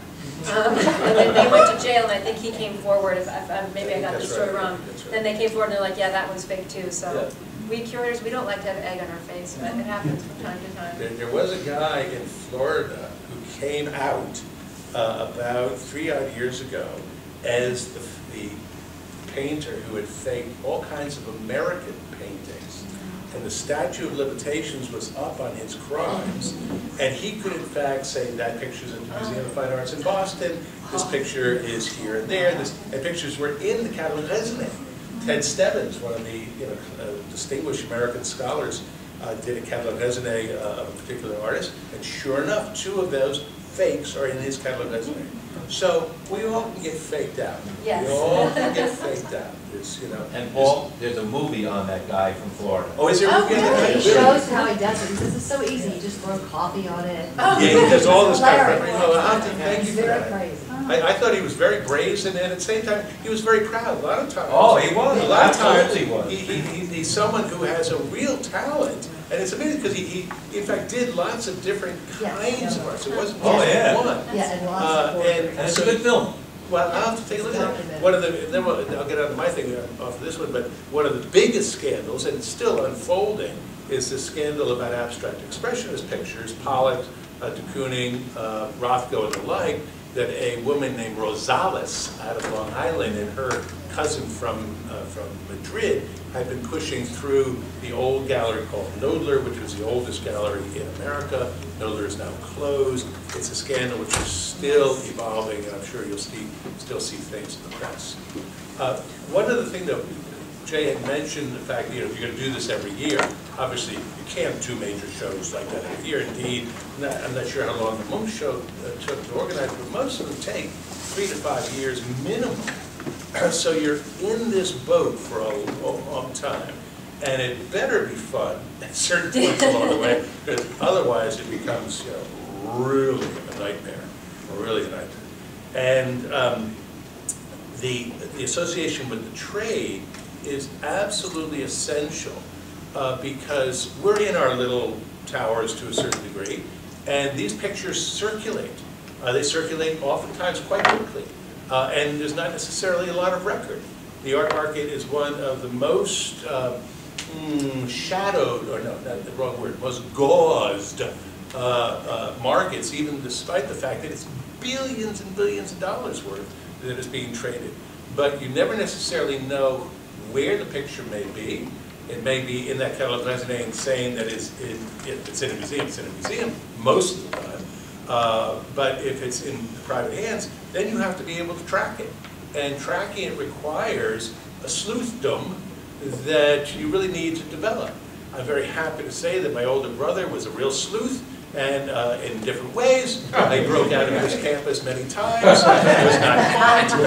B: Um, and then they went to jail, and I think he came forward, if, if, I- maybe I got the story
C: right,
B: wrong.
C: right.
B: Then they came forward and they're like, yeah, that one's fake too, so.
C: Yeah.
B: We curators, we don't like to have egg on our face, but it happens from time to time.
C: There, there was a guy in Florida who came out uh, about three odd years ago as the, the painter who had faked all kinds of American paintings. And the statute of limitations was up on his crimes. And he could in fact say that picture's in the Museum of Fine Arts in Boston, this picture is here and there, this, and pictures were in the Catalogue Raisonné. Ted Stebbins, one of the you know, uh, distinguished American scholars, uh, did a catalogue raisonné uh, of a particular artist, and sure enough, two of those fakes are in his catalogue raisonné. So we all can get faked out.
B: Yes.
C: We all can get faked out. It's, you know.
G: And Paul, there's a movie on that guy from Florida.
C: Oh, is there?
I: Oh,
C: yeah,
I: really? He
C: really?
I: shows how he does it. He says it's so easy. You just throw coffee on it.
B: Oh.
C: Yeah, he does all this kind of,
I: Hilarious.
C: you know, I have to thank
I: He's
C: you for
I: very
C: that.
I: crazy.
C: I, I thought he was very brazen, and at the same time, he was very proud, a lot of times.
G: Oh, he was.
C: A lot of times,
G: Absolutely was.
C: he, he, he- he's someone who has a real talent, and it's amazing, because he, he, in fact, did lots of different
I: Yes,
C: kinds
I: yeah.
C: of art, it wasn't
G: Oh,
C: just
G: yeah.
C: one.
I: Yeah, and
C: Uh,
I: lots of
C: and-
I: forgeries.
G: And it's a good film.
C: Well, I'll have to take a look at it. One of the, then we'll- I'll get on to my thing off of this one, but one of the biggest scandals, and it's still unfolding, is the scandal about abstract expressionist pictures, Pollock, uh, de Kooning, uh, Rothko, and the like, that a woman named Rosales out of Long Island and her cousin from, uh, from Madrid had been pushing through the old gallery called Knoedler, which was the oldest gallery in America. Knoedler is now closed. It's a scandal which is still evolving, and I'm sure you'll see, still see things in the press. Uh, One other thing that Jay had mentioned, the fact that, you know, if you're gonna do this every year, obviously, you can't do major shows like that every year. Indeed, I'm not, sure how long the Munch show uh, took to organize, but most of them take three to five years minimum. [CLEARS THROAT] So you're in this boat for a long, long time, and it better be fun [LAUGHS] at certain points along the way, because otherwise it becomes, you know, really a nightmare, really a nightmare. And, um, the, the association with the trade is absolutely essential uh, because we're in our little towers to a certain degree, and these pictures circulate. Uh, They circulate oftentimes quite quickly, uh, and there's not necessarily a lot of record. The art market is one of the most uh, mm, shadowed, or no, not the wrong word, most gauzed uh, uh, markets, even despite the fact that it's billions and billions of dollars worth that is being traded. But you never necessarily know where the picture may be. It may be in that catalog and saying that it's it's in a museum, it's in a museum most of the time. Uh, But if it's in private hands, then you have to be able to track it. And tracking it requires a sleuthdom that you really need to develop. I'm very happy to say that my older brother was a real sleuth, and uh, in different ways. I broke out of his campus many times. It was not fun.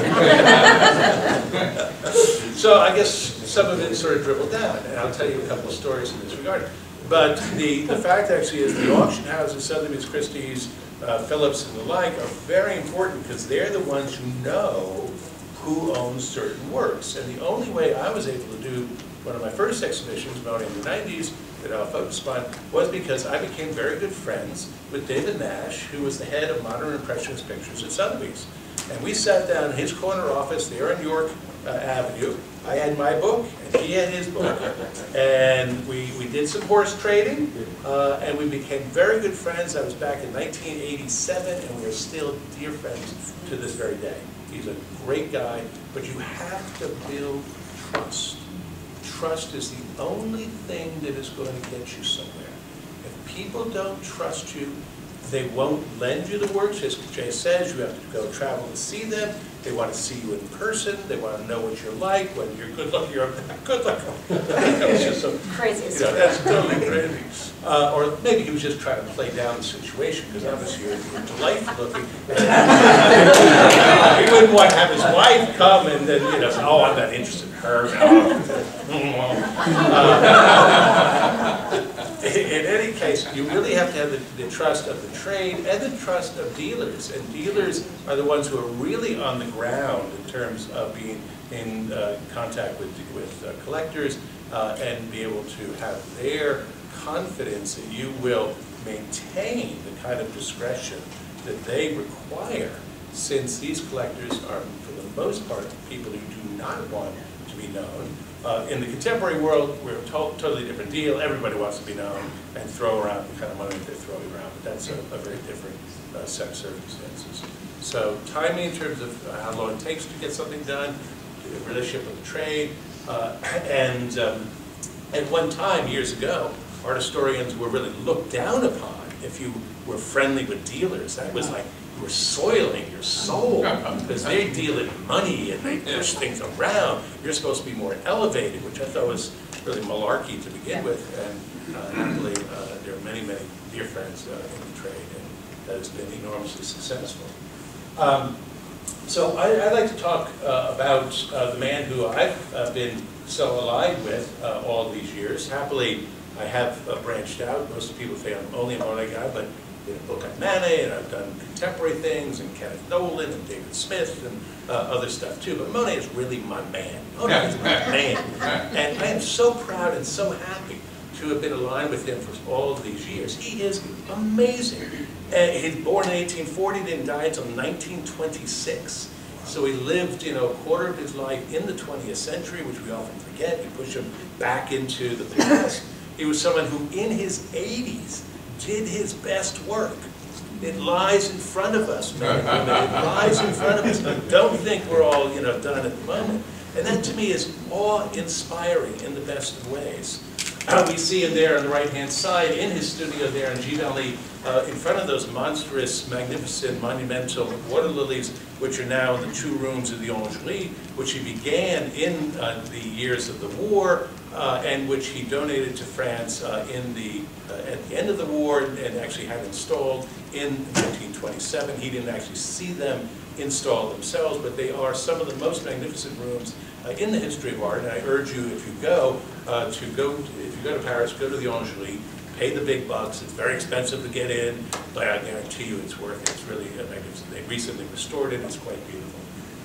C: [LAUGHS] So I guess some of it sort of dribbled down, and I'll tell you a couple of stories in this regard. But the, the fact actually is the auction houses, Sotheby's, Christie's, uh, Phillips, and the like, are very important because they're the ones who know who owns certain works. And the only way I was able to do one of my first exhibitions, about in the 90s, that I'll focus upon, was because I became very good friends with David Nash, who was the head of Modern Impressionist Pictures at Sotheby's. And we sat down in his corner office there in York uh, Avenue. I had my book, and he had his book. And we, we did some horse trading, uh, and we became very good friends. That was back in 1987, and we're still dear friends to this very day. He's a great guy, but you have to build trust. Trust is the only thing that is going to get you somewhere. If people don't trust you, they won't lend you the works, as Jay says, you have to go travel to see them, they want to see you in person, they want to know what you're like, whether you're good looking or not good looking. It's just so,
B: Crazy
C: you know, that's totally crazy. Uh, or maybe he was just trying to play down the situation, because obviously you're you're delightful looking. [LAUGHS] He wouldn't want to have his wife come and then, you know, say, oh, I'm not interested in her. [LAUGHS] Uh, in any case, you really have to have the, the trust of the trade and the trust of dealers. And dealers are the ones who are really on the ground in terms of being in uh, contact with, with uh, collectors uh, and be able to have their confidence that you will maintain the kind of discretion that they require, since these collectors are, for the most part, people who do not want to be known. Uh, in the contemporary world, we're a to totally different deal. Everybody wants to be known and throw around the kind of money that they're throwing around, but that's a, a very different uh, set of circumstances. So timing in terms of uh, how long it takes to get something done, the relationship with the trade, uh, [CLEARS THROAT] and um, at one time, years ago, art historians were really looked down upon if you were friendly with dealers. That was like, were soiling your soul, because they [LAUGHS] deal in money and they push things around. You're supposed to be more elevated, which I thought was really malarkey to begin with. And uh, happily, uh, there are many, many dear friends uh, in the trade, and that has been enormously successful. Um, so I, I'd like to talk uh, about uh, the man who I've uh, been so allied with uh, all these years. Happily, I have uh, branched out. Most people think I'm only a Monet guy, but did a book on Manet, and I've done contemporary things, and Kenneth Noland, and David Smith, and uh, other stuff too. But Monet is really my man. Monet is my [LAUGHS] man. And I am so proud and so happy to have been aligned with him for all of these years. He is amazing. Uh, he's born in 1840, didn't die until 1926. So he lived, you know, a quarter of his life in the 20th century, which we often forget. We push him back into the past. He was someone who, in his 80s, did his best work. It lies in front of us, women. [LAUGHS] It lies in front of us. Don't think we're all, you know, done at the moment. And that, to me, is awe-inspiring in the best of ways. Uh, we see him there on the right-hand side in his studio there in Giverny, uh, in front of those monstrous, magnificent, monumental water lilies, which are now in the two rooms of the Orangerie, which he began in uh, the years of the war, uh, and which he donated to France uh, in the, uh, at the end of the war, and actually had installed in 1927. He didn't actually see them installed themselves, but they are some of the most magnificent rooms uh, in the history of art. And I urge you, if you go, uh, to go, if you go to Paris, go to the Orangerie, pay the big bucks. It's very expensive to get in, but I guarantee you it's worth it. It's really magnificent. They recently restored it. It's quite beautiful.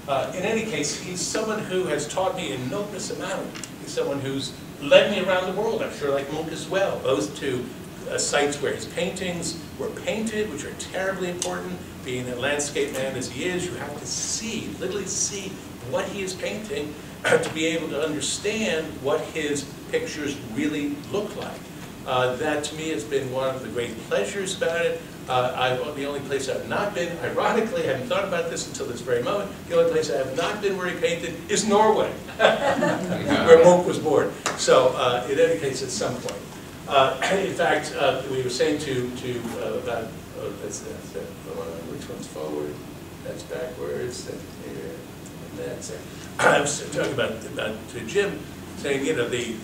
C: Uh, in any case, he's someone who has taught me an enormous amount. Someone who's led me around the world, I'm sure like Munch as well, both to uh, sites where his paintings were painted, which are terribly important. Being a landscape man as he is, you have to see, literally see what he is painting [CLEARS THROAT] to be able to understand what his pictures really look like. Uh, that to me has been one of the great pleasures about it. Uh, I, the only place I've not been, ironically, I hadn't thought about this until this very moment, the only place I have not been where he painted is Norway, [LAUGHS] where Munch was born. So uh, in any case, at some point. Uh, in fact, uh, we were saying to, to uh, about, oh, that's, that's, that, which one's forward? That's backwards, that's here, and that's, [COUGHS] I was talking about, about to Jim, saying, you know, the,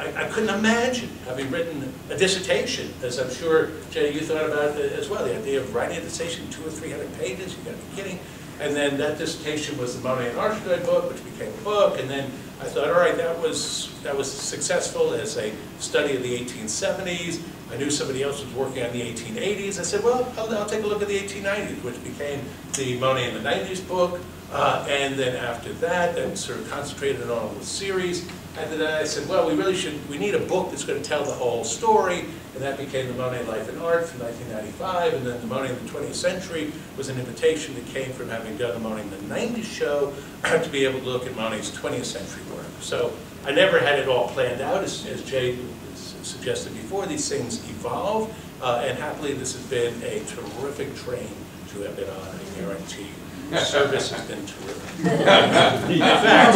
C: I, I couldn't imagine having written a dissertation, as I'm sure, Jay, you thought about it as well, the idea of writing a dissertation, two or three hundred pages, you gotta be kidding. And then that dissertation was the Monet and Argenteuil book, which became a book, and then I thought, all right, that was, that was successful as a study of the 1870s. I knew somebody else was working on the 1880s. I said, well, I'll, I'll take a look at the 1890s, which became the Monet in the 90s book. Uh, and then after that, then sort of concentrated on the series. And then I said, well, we really should, we need a book that's going to tell the whole story. And that became the Monet Life and Art from 1995. And then the Monet in the 20th Century was an invitation that came from having done the Monet in the 90s show [CLEARS THROAT] to be able to look at Monet's 20th century work. So I never had it all planned out, as, as Jay suggested before. These things evolve. Uh, and happily, this has been a terrific train to have been on, I guarantee you. The service has been terrific. [LAUGHS] In fact,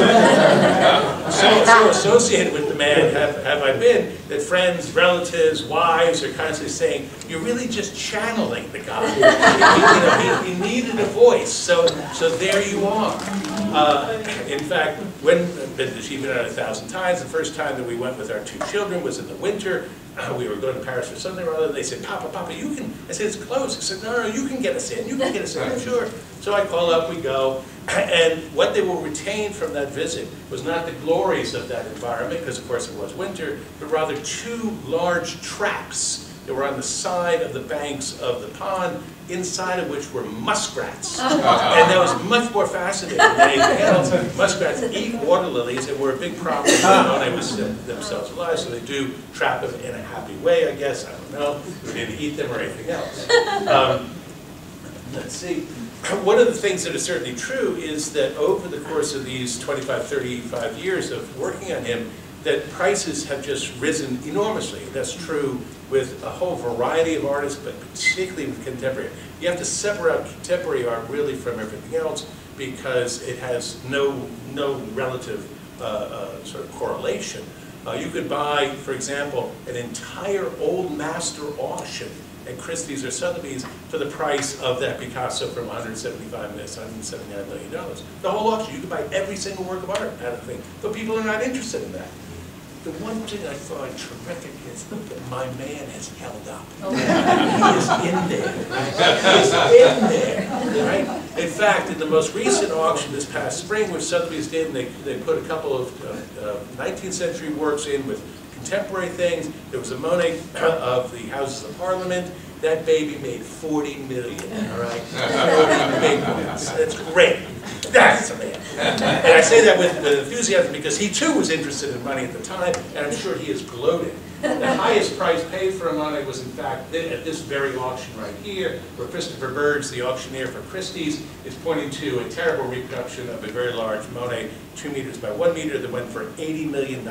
C: so, so associated with the man have, have I been that friends, relatives, wives are constantly saying, you're really just channeling the guy. [LAUGHS] you know, he, he needed a voice, so, so there you are. Uh, in fact, when, been to a thousand times, the first time that we went with our two children was in the winter, uh, [COUGHS] we were going to Paris for something or other, they said, Papa, Papa, you can, I said, it's closed. I said, no, no, you can get us in, you can get us in, "Oh, sure. So I call up, we go, [COUGHS] and what they will retain from that visit was not the glories of that environment, because of course it was winter, but rather two large traps that were on the side of the banks of the pond, inside of which were muskrats. [LAUGHS] And that was much more fascinating than anything else. [LAUGHS] Muskrats eat water lilies, and were a big problem when they was themselves alive, so they do trap them in a happy way, I guess, I don't know. We didn't eat them or anything else. Um, Let's see. [CLEARS THROAT] One of the things that is certainly true is that over the course of these 25, 35 years of working on him, that prices have just risen enormously. That's true with a whole variety of artists, but particularly with contemporary. You have to separate contemporary art really from everything else because it has no, no relative uh, uh, sort of correlation. Uh, you could buy, for example, an entire old master auction at Christie's or Sotheby's for the price of that Picasso from 175 million, 179 million dollars. The whole auction, you could buy every single work of art out of thing, but people are not interested in that. The one thing I find terrific is that my man has held up. He is in there. He is in there, right? In fact, in the most recent auction this past spring, which Sotheby's did, and they, they put a couple of uh, uh, 19th century works in with contemporary things. There was a Monet [COUGHS] of the Houses of Parliament. That baby made 40 million, all right? [LAUGHS] 40 big ones. That's great. That's a man. And I say that with, with enthusiasm because he too was interested in money at the time, and I'm sure he is gloating. The highest price paid for a Monet was in fact thi- at this very auction right here, where Christopher Burge, the auctioneer for Christie's, is pointing to a terrible reproduction of a very large Monet, two meters by one meter, that went for $80 million.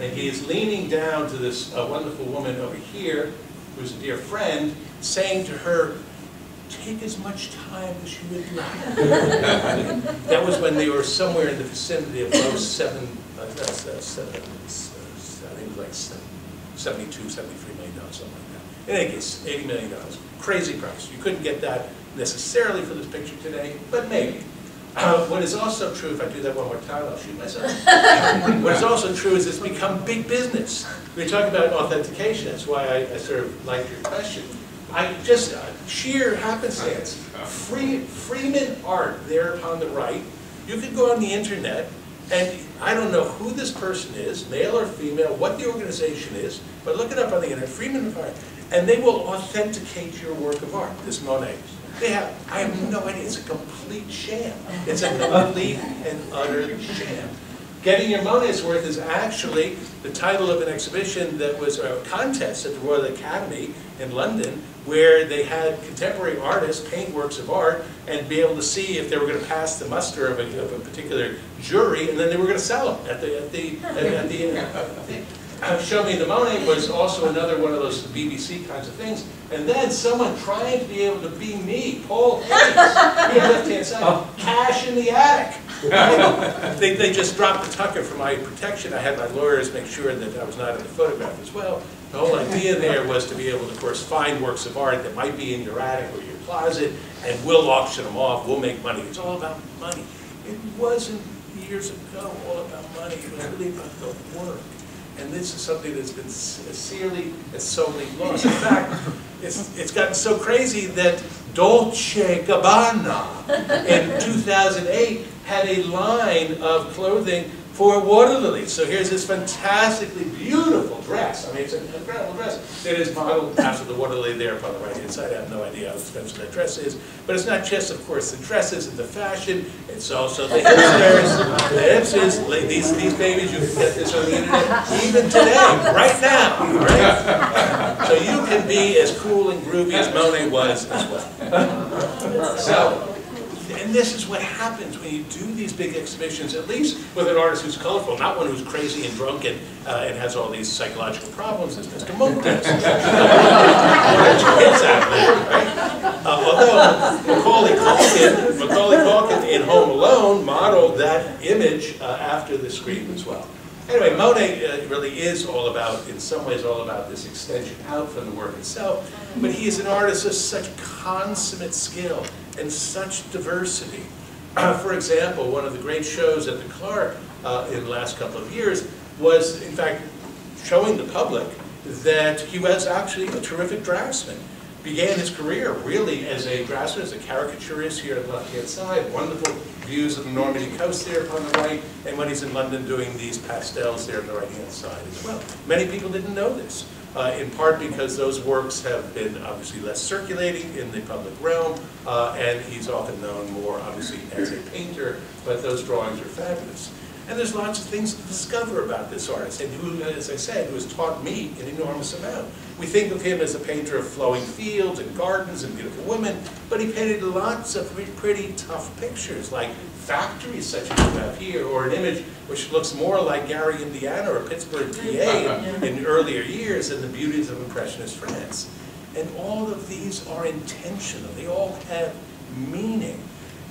C: And he is leaning down to this uh, wonderful woman over here, who's a dear friend, saying to her, take as much time as you would like. [LAUGHS] That was when they were somewhere in the vicinity of low seven, uh, uh, seven, uh, I think it was like seven- 72, 73 million dollars, something like that. In any case, 80 million dollars, crazy price. You couldn't get that necessarily for this picture today, but maybe. Uh, What is also true, if I do that one more time, I'll shoot myself. [LAUGHS] What is also true is it's become big business. We talk about authentication, that's why I I sort of like your question. I just, uh, sheer happenstance, [LAUGHS] Free Freeman Art there upon the right, you could go on the internet, and I don't know who this person is, male or female, what the organization is, but look it up on the internet, Freeman Art, and they will authenticate your work of art, this Monet. They have, I have no idea, it's a complete sham. It's a complete and utter sham. Getting Your Money's Worth is actually the title of an exhibition that was a contest at the Royal Academy in London where they had contemporary artists paint works of art and be able to see if they were going to pass the muster of a, of a particular jury, and then they were going to sell them at the, at the, at, the, uh, Show Me the Monet was also another one of those BBC kinds of things. And then someone trying to be able to be me, Paul Hayes, here left-hand side, cash in the attic. [LAUGHS] They, they just dropped the Tucker for my protection. I had my lawyers make sure that I was not in the photograph as well. The whole idea there was to be able to, of course, find works of art that might be in your attic or your closet, and we'll auction them off, we'll make money. It's all about money. It wasn't years ago all about money, it was really about the work. And this is something that's been sincerely uh, and solely lost. In fact, it's, it's gotten so crazy that Dolce Gabbana in 2008 had a line of clothing for water lilies. So here's this fantastically beautiful dress. I mean, it's an incredible dress. It is modeled after the water lily there upon the right-hand side. I have no idea how expensive that dress is. But it's not just, of course, the dresses and the fashion. It's also the hipsters, the hipsters. These, these babies, you can get this on the internet even today, right now, right? So you can be as cool and groovy as Monet was as well. So, and this is what happens when you do these big exhibitions, at least with an artist who's colorful, not one who's crazy and drunk and, uh, and has all these psychological problems, as Mr. Munch does. [LAUGHS] Right? Uh, although Macaulay Culkin, Macaulay Culkin in Home Alone modeled that image uh, after the scream as well. Anyway, Monet uh, really is all about, in some ways, all about this extension out from the work itself. But he is an artist of such consummate skill and such diversity. [CLEARS THROAT] for example, one of the great shows at the Clark uh, in the last couple of years was, in fact, showing the public that he was actually a terrific draftsman. Began his career really as a draftsman, as a caricaturist here on the left-hand side, wonderful views of the Normandy coast there upon the right, and when he's in London doing these pastels there on the right-hand side as well. Many people didn't know this, uh, in part because those works have been obviously less circulating in the public realm, uh, and he's often known more obviously as a painter, but those drawings are fabulous. And there's lots of things to discover about this artist, and who, as I said, who has taught me an enormous amount. We think of him as a painter of flowing fields and gardens and beautiful women, but he painted lots of pretty tough pictures, like factories such as you have here, or an image which looks more like Gary, Indiana, or Pittsburgh, PA, in, in earlier years than the beauties of Impressionist France. And all of these are intentional, they all have meaning.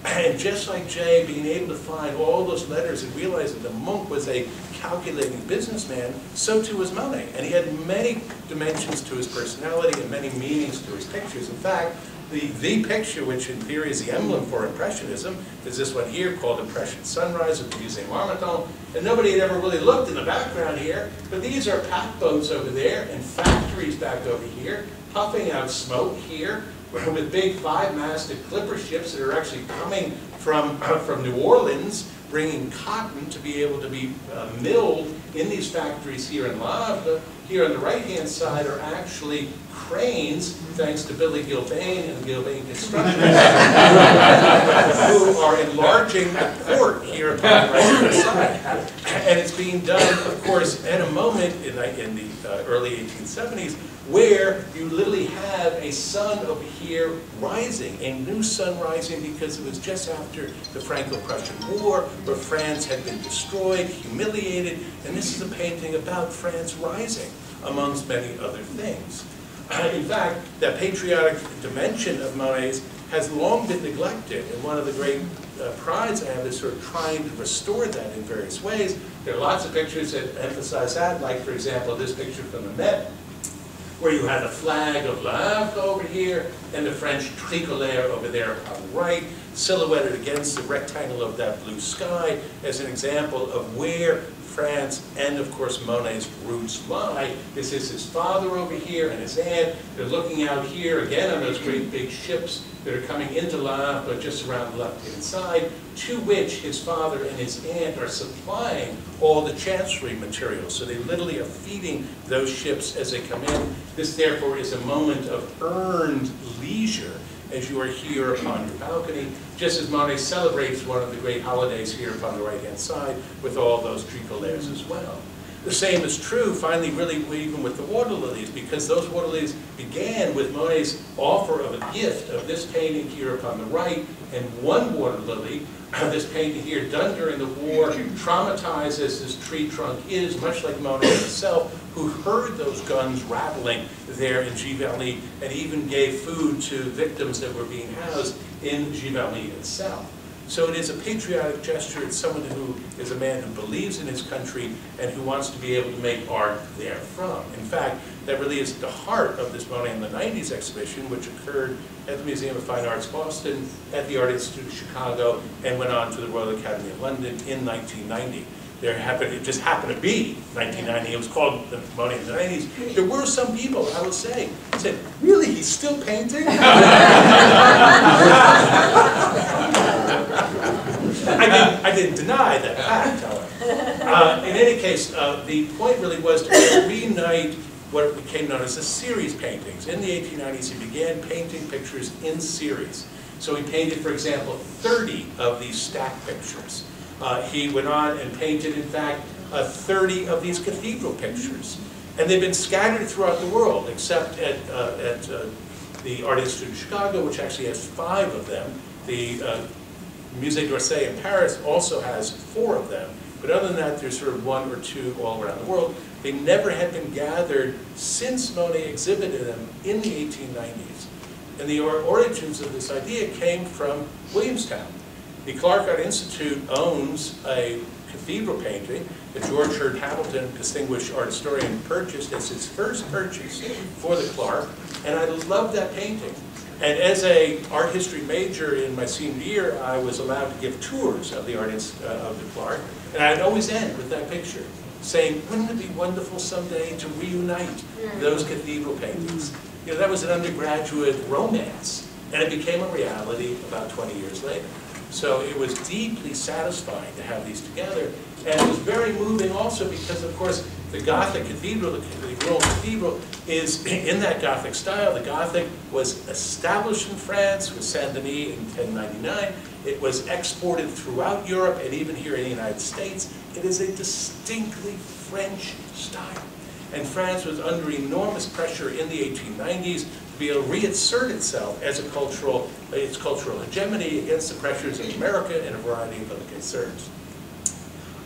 C: And just like Jay, being able to find all those letters and realizing that the Munch was a calculating businessman, so too was Monet. And he had many dimensions to his personality and many meanings to his pictures. In fact, the, the picture, which in theory is the emblem for Impressionism, is this one here called Impression Sunrise at the Musée Marmottan. And nobody had ever really looked in the background here, but these are pack boats over there and factories back over here, puffing out smoke here, with big five-masted clipper ships that are actually coming from, [CLEARS THROAT] from New Orleans, bringing cotton to be able to be uh, milled in these factories here in Havre. Here on the right-hand side are actually cranes, thanks to Billy Gilbane and Gilbane Construction, [LAUGHS] who are enlarging the port here upon the right-hand side. And it's being done, of course, at a moment in the, in the uh, early 1870s where you literally have a sun over here rising, a new sun rising because it was just after the Franco-Prussian War where France had been destroyed, humiliated, and this is a painting about France rising, amongst many other things. And [CLEARS THROAT] In fact, that patriotic dimension of Monet's has long been neglected, and one of the great uh, prides I have is sort of trying to restore that in various ways. There are lots of pictures that emphasize that, like, for example, this picture from the Met, where you have the flag of Le Havre over here, and the French tricolore over there on the right, silhouetted against the rectangle of that blue sky as an example of where France and, of course, Monet's roots lie. This is his father over here and his aunt. They're looking out here again on those great big ships that are coming into Havre, but just around the left-hand side, to which his father and his aunt are supplying all the chandlery materials. So they literally are feeding those ships as they come in. This, therefore, is a moment of earned leisure as you are here upon your balcony, just as Monet celebrates one of the great holidays here upon the right-hand side with all those tricolores as well. The same is true, finally, really even with the water lilies, because those water lilies began with Monet's offer of a gift of this painting here upon the right, and one water lily, this painting here done during the war, traumatized as this tree trunk is, much like Monet himself, who heard those guns rattling there in Giverny, and even gave food to victims that were being housed in Giverny itself. So it is a patriotic gesture. It's someone who is a man who believes in his country and who wants to be able to make art therefrom. In fact, that really is the heart of this Monet in the 90s exhibition, which occurred at the Museum of Fine Arts Boston, at the Art Institute of Chicago, and went on to the Royal Academy of London in 1990. There happened, it just happened to be 1990. It was called the Monet in the 90s. There were some people, I will say, said, really, he's still painting? [LAUGHS] I didn't, I didn't deny that fact, however. Uh, in any case, uh, the point really was to reunite what became known as the series paintings. In the 1890s, he began painting pictures in series. So he painted, for example, 30 of these stack pictures. Uh, he went on and painted, in fact, uh, 30 of these cathedral pictures. And they've been scattered throughout the world, except at, uh, at uh, the Art Institute of Chicago, which actually has five of them. The uh, Musée d'Orsay in Paris also has four of them. But other than that, there's sort of one or two all around the world. They never had been gathered since Monet exhibited them in the 1890s. And the or origins of this idea came from Williamstown. The Clark Art Institute owns a cathedral painting that George Heard Hamilton, distinguished art historian, purchased as his first purchase for the Clark. And I love that painting. And as a art history major in my senior year, I was allowed to give tours of the art uh, of the Clark, and I'd always end with that picture. saying, wouldn't it be wonderful someday to reunite those cathedral paintings? You know, that was an undergraduate romance, and it became a reality about 20 years later. So it was deeply satisfying to have these together, and it was very moving also because, of course, the Gothic cathedral, the Rouen cathedral, is [CLEARS THROAT] in that Gothic style. The Gothic was established in France with Saint Denis in 1099. It was exported throughout Europe and even here in the United States. It is a distinctly French style. And France was under enormous pressure in the 1890s to be able to reassert itself as a cultural, its cultural hegemony against the pressures of America and a variety of other concerns.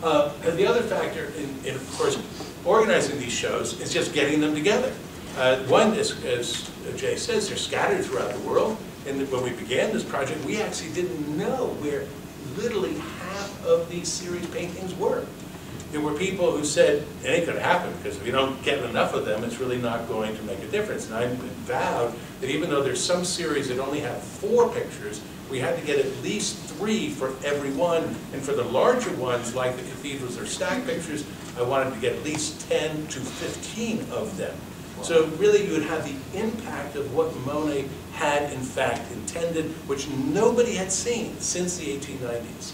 C: Uh, and the other factor in, in, of course, organizing these shows is just getting them together. Uh, one, as Jay says, they're scattered throughout the world. And when we began this project, we actually didn't know where literally half of these series paintings were. There were people who said, it ain't gonna happen, because if you don't get enough of them, it's really not going to make a difference. And I vowed that even though there's some series that only have four pictures, we had to get at least three for every one. And for the larger ones, like the cathedrals or stack pictures, I wanted to get at least 10 to 15 of them. So really, you would have the impact of what Monet had in fact intended, which nobody had seen since the 1890s.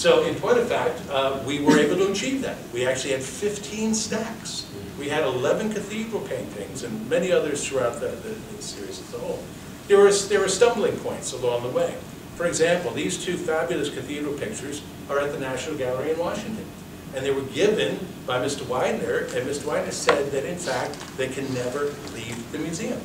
C: So in point of fact, uh, we were able to achieve that. We actually had 15 stacks. We had 11 cathedral paintings and many others throughout the, the, the series as a whole. There were, there were stumbling points along the way. For example, these two fabulous cathedral pictures are at the National Gallery in Washington. And they were given by Mr. Widener, and Mr. Widener said that in fact, they can never leave the museum.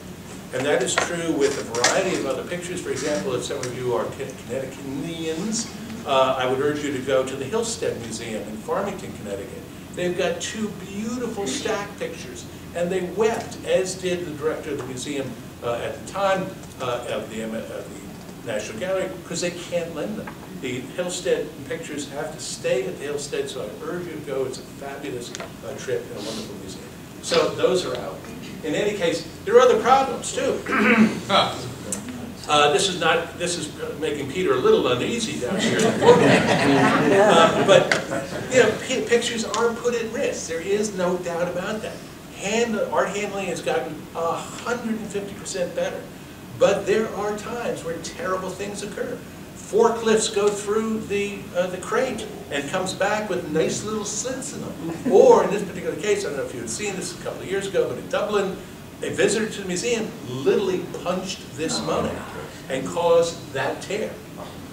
C: And that is true with a variety of other pictures. For example, if some of you are Connecticutians, uh, I would urge you to go to the Hill-Stead Museum in Farmington, Connecticut. They've got two beautiful stack pictures, and they wept, as did the director of the museum uh, at the time uh, of, the, of the National Gallery, because they can't lend them. The Hill-Stead pictures have to stay at the Hill-Stead, so I urge you to go. It's a fabulous uh, trip and a wonderful museum. So those are out. In any case, there are other problems too. [COUGHS] Uh, this is not, this is making Peter a little uneasy down here. [LAUGHS] uh, but, you know, pictures are put at risk. There is no doubt about that. Hand, art handling has gotten 150% better. But there are times where terrible things occur. Forklifts go through the, uh, the crate and comes back with nice little slits in them. Or in this particular case, I don't know if you had seen this a couple of years ago, but in Dublin, a visitor to the museum literally punched this Monet and caused that tear.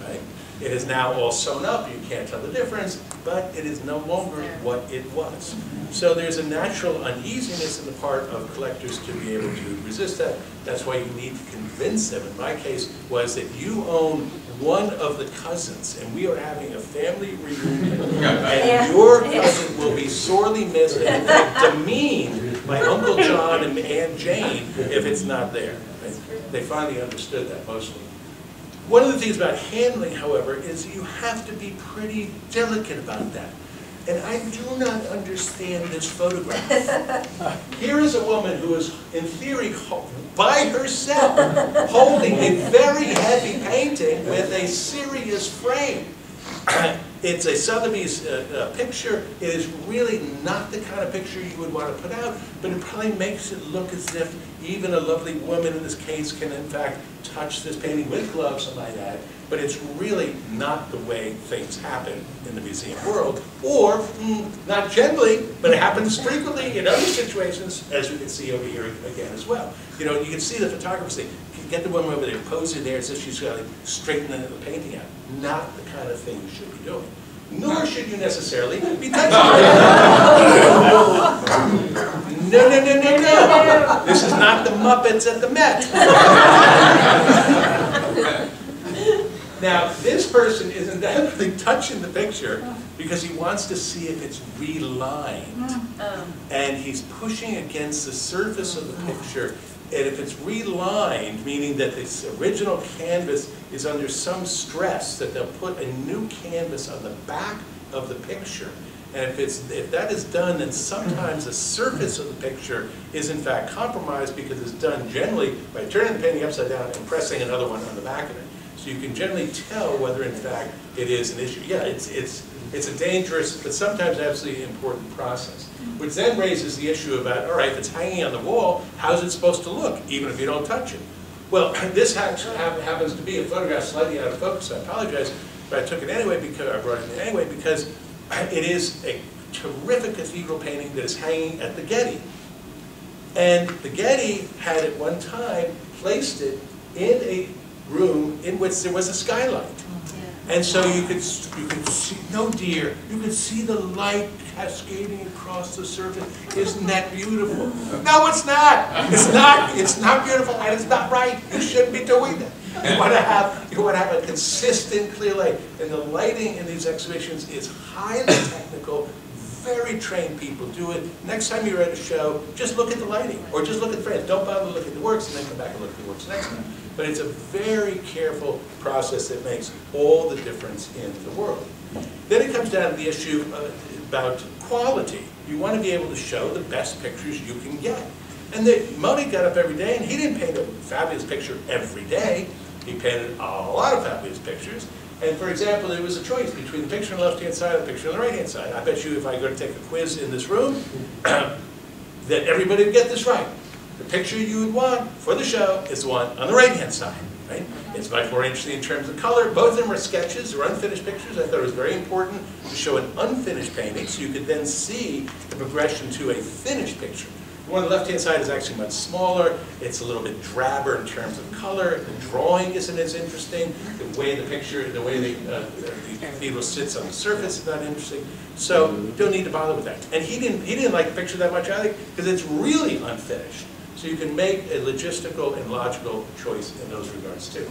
C: Right? It is now all sewn up, you can't tell the difference, but it is no longer what it was. So there's a natural uneasiness in the part of collectors to be able to resist that. That's why you need to convince them. In my case, was that you own one of the cousins, and we are having a family reunion, [LAUGHS] and your cousin will be sorely missed and demeaned by Uncle John and Aunt Jane if it's not there. They finally understood that mostly. One of the things about handling, however, is you have to be pretty delicate about that. And I do not understand this photograph. [LAUGHS] Here is a woman who is, in theory, by herself, holding a very heavy painting with a serious frame. [CLEARS THROAT] It's a Sotheby's uh, uh, picture. It is really not the kind of picture you would want to put out, but it probably makes it look as if even a lovely woman in this case can in fact touch this painting with gloves, I might add, but it's really not the way things happen in the museum world, or mm, not generally, but it happens frequently in other situations, as we can see over here again as well. You know, you can see the photographer say, get the woman over there, pose it there as if she's got to straighten the painting out. Not the kind of thing you should be doing. Nor should you necessarily be touching it. [LAUGHS] No, no, no, no, no. This is not the Muppets at the Met. Now, this person is undoubtedly touching the picture because he wants to see if it's relined. Oh. And he's pushing against the surface of the picture and if it's relined, meaning that this original canvas is under some stress, that they'll put a new canvas on the back of the picture. And if, it's, if that is done, then sometimes the surface of the picture is in fact compromised because it's done generally by turning the painting upside down and pressing another one on the back of it. So you can generally tell whether in fact it is an issue. Yeah, it's, it's, it's a dangerous, but sometimes absolutely important process. Which then raises the issue about, all right, if it's hanging on the wall, how's it supposed to look, even if you don't touch it? Well, [CLEARS THROAT] this happens to be a photograph slightly out of focus, I apologize, but I took it anyway because, I brought it anyway, because it is a terrific cathedral painting that is hanging at the Getty. And the Getty had at one time placed it in a room in which there was a skylight. And so you could, you could see, no dear, you could see the light cascading across the surface. Isn't that beautiful? No, it's not. It's not, it's not beautiful and it's not right. You shouldn't be doing that. You want to have, you want to have a consistent, clear light. And the lighting in these exhibitions is highly technical, very trained people do it. Next time you're at a show, just look at the lighting, or just look at the frames. Don't bother to look at the works, and then come back and look at the works next time. But it's a very careful process that makes all the difference in the world. Then it comes down to the issue uh, about quality. You want to be able to show the best pictures you can get. And the, Monet got up every day, and he didn't paint a fabulous picture every day. He painted a lot of fabulous pictures. And for example, there was a choice between the picture on the left-hand side and the picture on the right-hand side. I bet you if I go to take a quiz in this room, [CLEARS THROAT] that everybody would get this right. The picture you would want for the show is the one on the right-hand side, right? It's much more interesting in terms of color. Both of them are sketches or unfinished pictures. I thought it was very important to show an unfinished painting so you could then see the progression to a finished picture. The one on the left-hand side is actually much smaller. It's a little bit drabber in terms of color. The drawing isn't as interesting. The way the picture, the way the, uh, the cathedral sits on the surface is not interesting. So you don't need to bother with that. And he didn't, he didn't like the picture that much either because it's really unfinished. So you can make a logistical and logical choice in those regards too.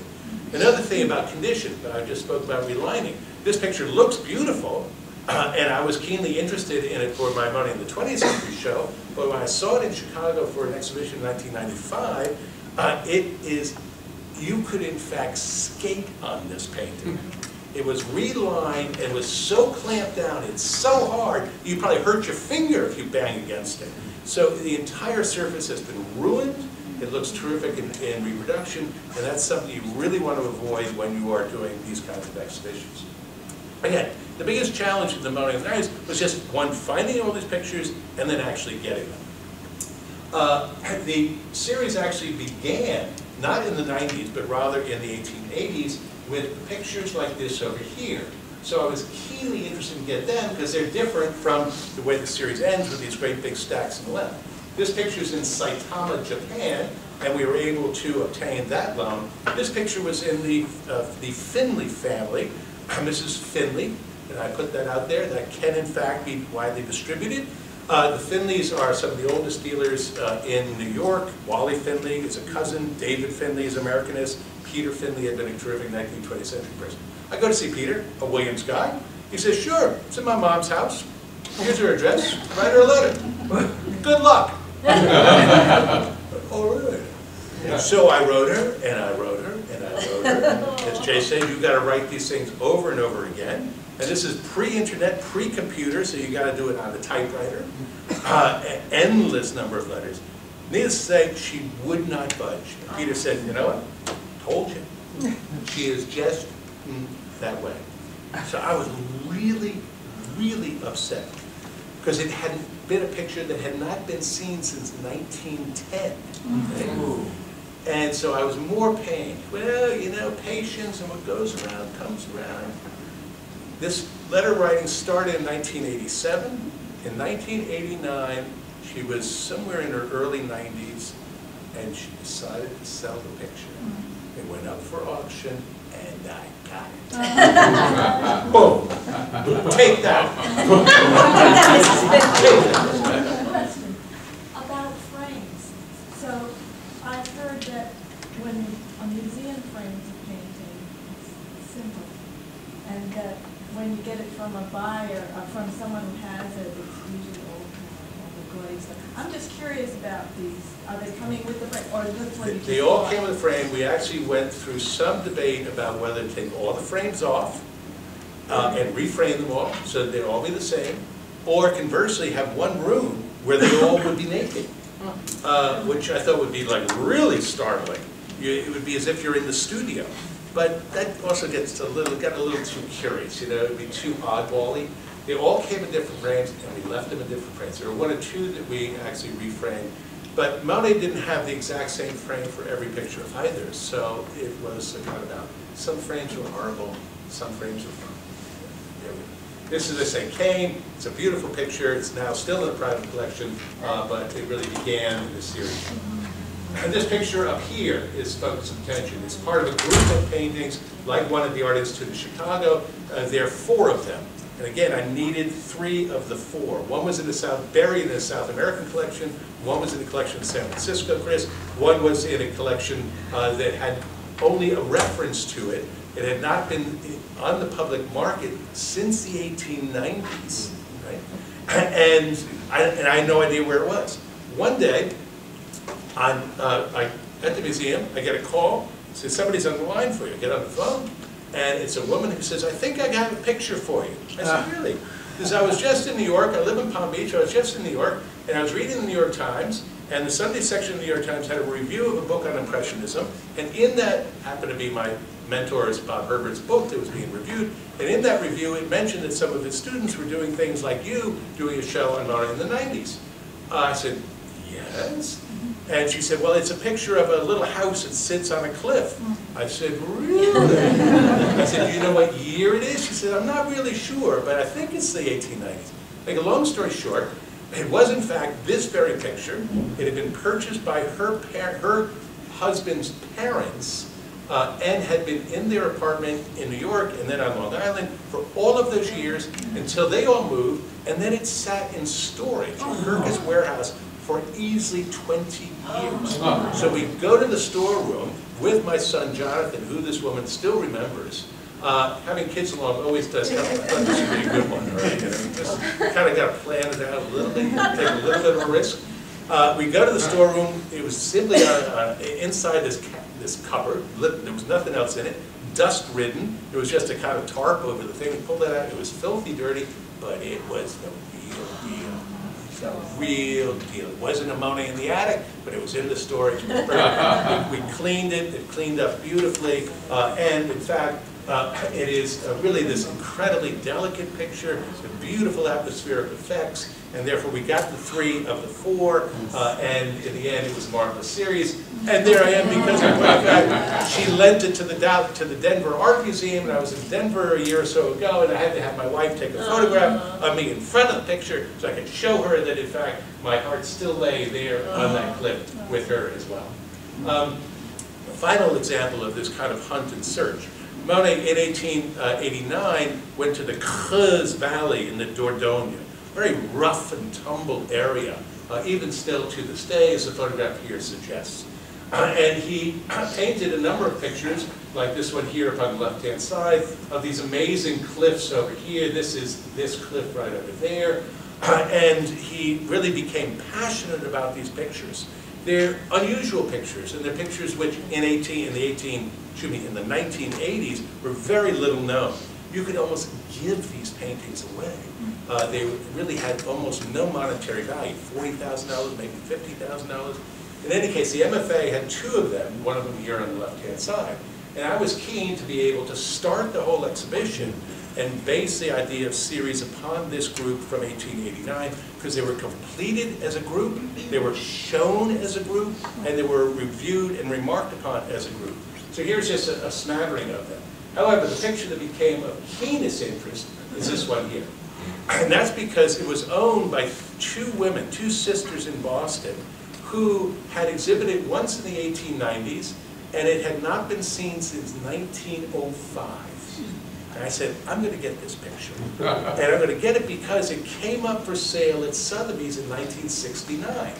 C: Another thing about condition, that I just spoke about relining. This picture looks beautiful, and I was keenly interested in it for my Monet in the 20th Century show, but when I saw it in Chicago for an exhibition in 1995, uh, it is, you could in fact skate on this painting. It was relined and was so clamped down, it's so hard, you probably hurt your finger if you bang against it. So the entire surface has been ruined, it looks terrific in, in reproduction, and that's something you really want to avoid when you are doing these kinds of exhibitions. Again, the biggest challenge with the Monet was just, one, finding all these pictures and then actually getting them. Uh, the series actually began, not in the 90s, but rather in the 1880s, with pictures like this over here. So I was keenly interested to get them because they're different from the way the series ends with these great big stacks on the left. This picture is in Saitama, Japan, and we were able to obtain that loan. This picture was in the, uh, the Findlay family, Mrs. Findlay, and I put that out there, that can in fact be widely distributed. Uh, the Findlays are some of the oldest dealers uh, in New York. Wally Findlay is a cousin, David Findlay is Americanist, Peter Findlay had been a terrific 19th, 20th century person. I go to see Peter, a Williams guy. He says, sure, it's in my mom's house. Here's her address, write her a letter. Good luck. [LAUGHS] oh, really? So I wrote her, and I wrote her, and I wrote her. Jay said, "You've gotta write these things over and over again. And this is pre-internet, pre-computer, so you've gotta do it on the typewriter. Uh, endless number of letters. Needless to say, she would not budge. Peter said, you know what? Told you. She is just mm, that way. So I was really, really upset because it had been a picture that had not been seen since 1910. right? And so I was more pained. Well, you know, patience and what goes around comes around. This letter writing started in 1987. In 1989, she was somewhere in her early 90s, and she decided to sell the picture. Mm-hmm. It went up for auction, and I got it. [LAUGHS] Boom. Take that. [LAUGHS] Take that.
J: Question about frames. So I've heard that when a museum frames a painting, it's simple. And that when you get it from a buyer, or from someone who has it, it's usually old, overglazed. I'm just curious about these. Are they coming with the frame, or is this what you just
C: They all came with a frame. We actually went through some debate about whether to take all the frames off uh, and reframe them all, so that they'd all be the same, or conversely, have one room where they all would be naked, [LAUGHS] uh, which I thought would be like really startling. You- It would be as if you're in the studio. but that also gets a little, got a little too curious, you know, it'd be too oddbally. They all came in different frames, and we left them in different frames. There were one or two that we actually reframed, but Monet didn't have the exact same frame for every picture either, so it was a kind of some frames were horrible, some frames were go. This is, I say, Kane, it's a beautiful picture, it's now still in a private collection, uh, but it really began in this series. And this picture up here is focus of attention. It's part of a group of paintings, like one of the Art Institute of Chicago. Uh, there are four of them. And again, I needed three of the four. One was in the South, buried in the South American collection. One was in the collection in San Francisco, Chris. One was in a collection uh, that had only a reference to it. It had not been on the public market since the 1890s, right? [LAUGHS] And I, and I had no idea where it was. One day, I'm, uh, I, at the museum, I get a call, says somebody's on the line for you, I get on the phone, and it's a woman who says, I think I got a picture for you. I said, really? Because I was just in New York, I live in Palm Beach, I was just in New York, and I was reading the New York Times, and the Sunday section of the New York Times had a review of a book on Impressionism, and in that happened to be my mentor's Bob Herbert's book that was being reviewed, and in that review it mentioned that some of his students were doing things like you, doing a show on Monet in the 90s. Uh, I said, yes? And she said, well, it's a picture of a little house that sits on a cliff. I said, really? I said, do you know what year it is? She said, I'm not really sure, but I think it's the 1890s. Make a long story short, it was in fact this very picture. It had been purchased by her, par her husband's parents uh, and had been in their apartment in New York and then on Long Island for all of those years until they all moved, and then it sat in storage in Herkus warehouse for easily 20 years. So we go to the storeroom with my son Jonathan, who this woman still remembers. Uh, having kids along always does help. I thought this would be a good one, right? You know, just kind of got to plan it out a little bit, take a little bit of a risk. Uh, we go to the storeroom. It was simply on, on, inside this this cupboard. There was nothing else in it. Dust ridden. It was just a kind of tarp over the thing. We pulled that out. It was filthy dirty, but it was the real deal. The real deal. It wasn't a Monet in the attic, but it was in the storage. We, [LAUGHS] we cleaned it. It cleaned up beautifully, uh, and in fact. Uh, it is uh, really this incredibly delicate picture, with beautiful atmospheric effects, and therefore we got the three of the four, uh, and in the end it was a marvelous series. And there I am because of that. She lent it to the to the Denver Art Museum, and I was in Denver a year or so ago, and I had to have my wife take a photograph of me in front of the picture so I could show her that in fact my heart still lay there on that cliff with her as well. Um, a final example of this kind of hunt and search. Monet in 1889 went to the Creuse Valley in the Dordogne, very rough and tumble area, uh, even still to this day, as the photograph here suggests. Uh, and he [CLEARS THROAT] painted a number of pictures, like this one here up on the left-hand side, of these amazing cliffs over here. This is this cliff right over there. Uh, and he really became passionate about these pictures. They're unusual pictures, and they're pictures which in 18, in the 18, excuse me, in the 1980s were very little known. You could almost give these paintings away. Uh, they really had almost no monetary value, $40,000, maybe $50,000. In any case, the MFA had two of them, one of them here on the left-hand side. And I was keen to be able to start the whole exhibition and base the idea of series upon this group from 1889 because they were completed as a group, they were shown as a group, and they were reviewed and remarked upon as a group. So here's just a, a smattering of them. However, the picture that became of keenest interest is this one here. And that's because it was owned by two women, two sisters in Boston, who had exhibited once in the 1890s, and it had not been seen since 1905. And I said, I'm going to get this picture. [LAUGHS] and I'm going to get it because it came up for sale at Sotheby's in 1969.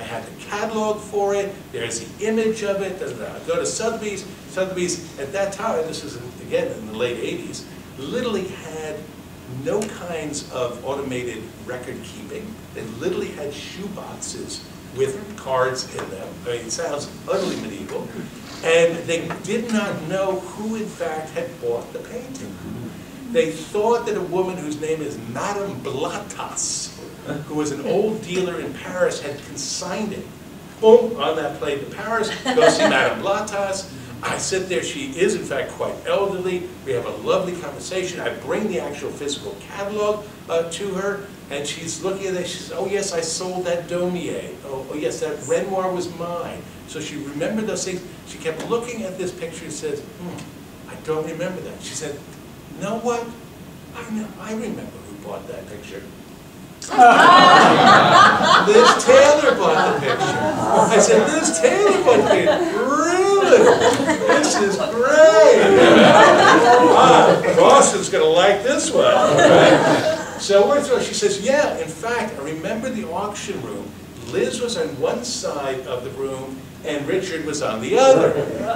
C: I had the catalog for it, there's the image of it. I go to Sotheby's, Sotheby's at that time, this was in- again in the late 80s, literally had no kinds of automated record keeping. They literally had shoe boxes with cards in them. I mean, it sounds utterly medieval. And they did not know who in fact had bought the painting. They thought that a woman whose name is Madame Blatas, who was an old dealer in Paris, had consigned it. Boom, on that plane to Paris, go see Madame Blatas. I sit there, she is in fact quite elderly, we have a lovely conversation, I bring the actual physical catalog uh, to her, and she's looking at it, she says, oh yes, I sold that Daumier, oh, oh yes, that Renoir was mine. So she remembered those things, she kept looking at this picture and says, hmm, I don't remember that. She said, you know what, I know, I remember who bought that picture. [LAUGHS] Liz Taylor bought the picture. I said, Liz Taylor bought the picture. Really? This is great. Ah, Boston's gonna like this one. Right? So we're thrilled. She says, yeah, in fact, I remember the auction room. Liz was on one side of the room and Richard was on the other.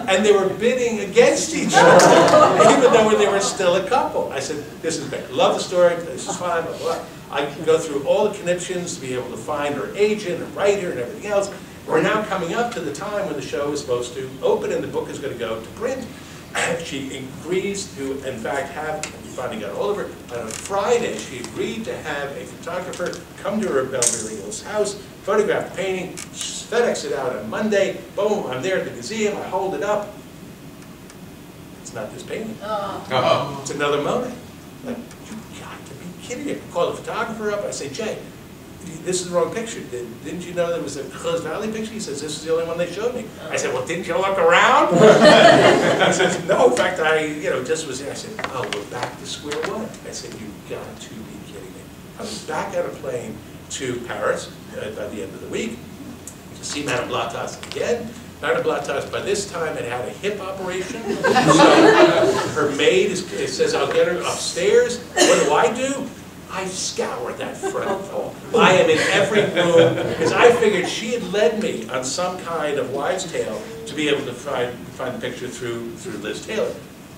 C: And they were bidding against each other, [LAUGHS] even though they were still a couple. I said, this is great. Love the story. This is fine, blah, blah. I can go through all the connections to be able to find her agent, her writer, and everything else. We're now coming up to the time when the show is supposed to open and the book is going to go to print. [COUGHS] She agrees to, in fact, have, we finally got all of her, on a Friday, she agreed to have a photographer come to her Belvedere Hills house, photograph the painting, FedEx it out on Monday, boom, I'm there at the museum, I hold it up. It's not this painting.
B: Oh. Uh-huh.
C: It's another Monet. Like, you got to be kidding me. I call the photographer up, I say, Jay, this is the wrong picture. Did- Didn't you know there was a Creuse Valley picture? He says, this is the only one they showed me. I said, well, didn't you look around? [LAUGHS] He says, no, in fact, I, you know, just was there. I said, oh, we're back to square one. I said, you've got to be kidding me. I was back on a plane to Paris uh, by the end of the week to see Madame Blatas again. Madame Blatas, by this time, had had a hip operation. [LAUGHS] So her maid is, says, I'll get her upstairs. What do I do? I scour that front hall. I am in every room, because I figured she had led me on some kind of wives' tale to be able to find, find the picture through, through Liz Taylor.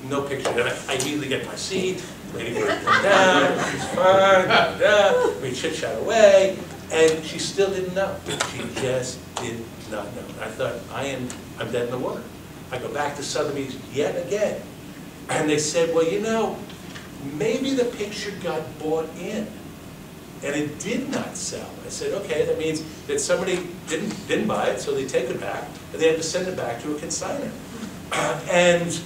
C: No picture. And I I immediately get my seat, Lady Bird come down, she's fine, come down, we chit chat away, and she still didn't know. She just did not know. I thought, I am, I'm dead in the water. I go back to Sotheby's yet again, and they said, well, you know, maybe the picture got bought in, and it did not sell. I said, okay, that means that somebody didn't, didn't buy it, so they take it back, and they had to send it back to a consignor. [CLEARS THROAT] And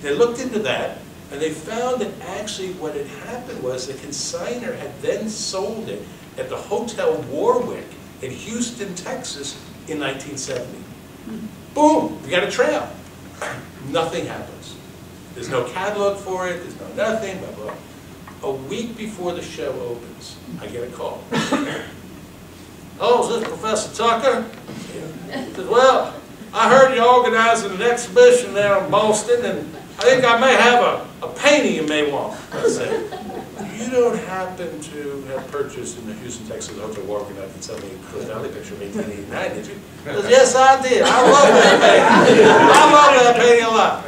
C: they looked into that, and they found that actually what had happened was the consignor had then sold it at the Hotel Warwick in Houston, Texas in 1970. Mm-hmm. Boom, we got a trail. [CLEARS THROAT] Nothing happens. There's no catalog for it, there's no nothing, blah, blah. A week before the show opens, I get a call. [LAUGHS] Oh, is this Professor Tucker? He says, well, I heard you're organizing an exhibition there in Boston, and I think I may have a, a painting you may want. I said, you don't happen to have purchased in the Houston, Texas Hotel in 1978 Cliff Valley picture of 1889, did you? Yes, I did. I love that painting. I love that painting a lot.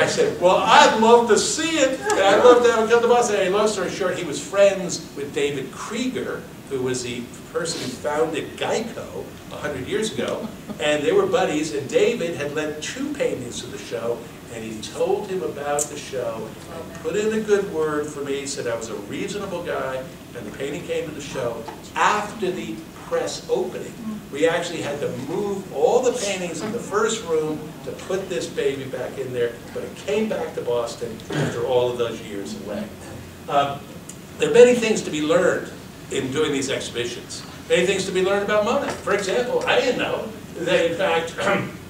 C: I said, well, I'd love to see it. And I'd love to have him come to Boston. And long story short, he was friends with David Kreeger, who was the person who founded Geico 100 years ago. And they were buddies, and David had lent two paintings to the show, and he told him about the show, and put in a good word for me, said I was a reasonable guy, and the painting came to the show after the press opening. We actually had to move all the paintings in the first room to put this baby back in there, but it came back to Boston after all of those years away. Um, There are many things to be learned in doing these exhibitions. Many things to be learned about Monet. For example, I didn't know that in fact, [CLEARS THROAT]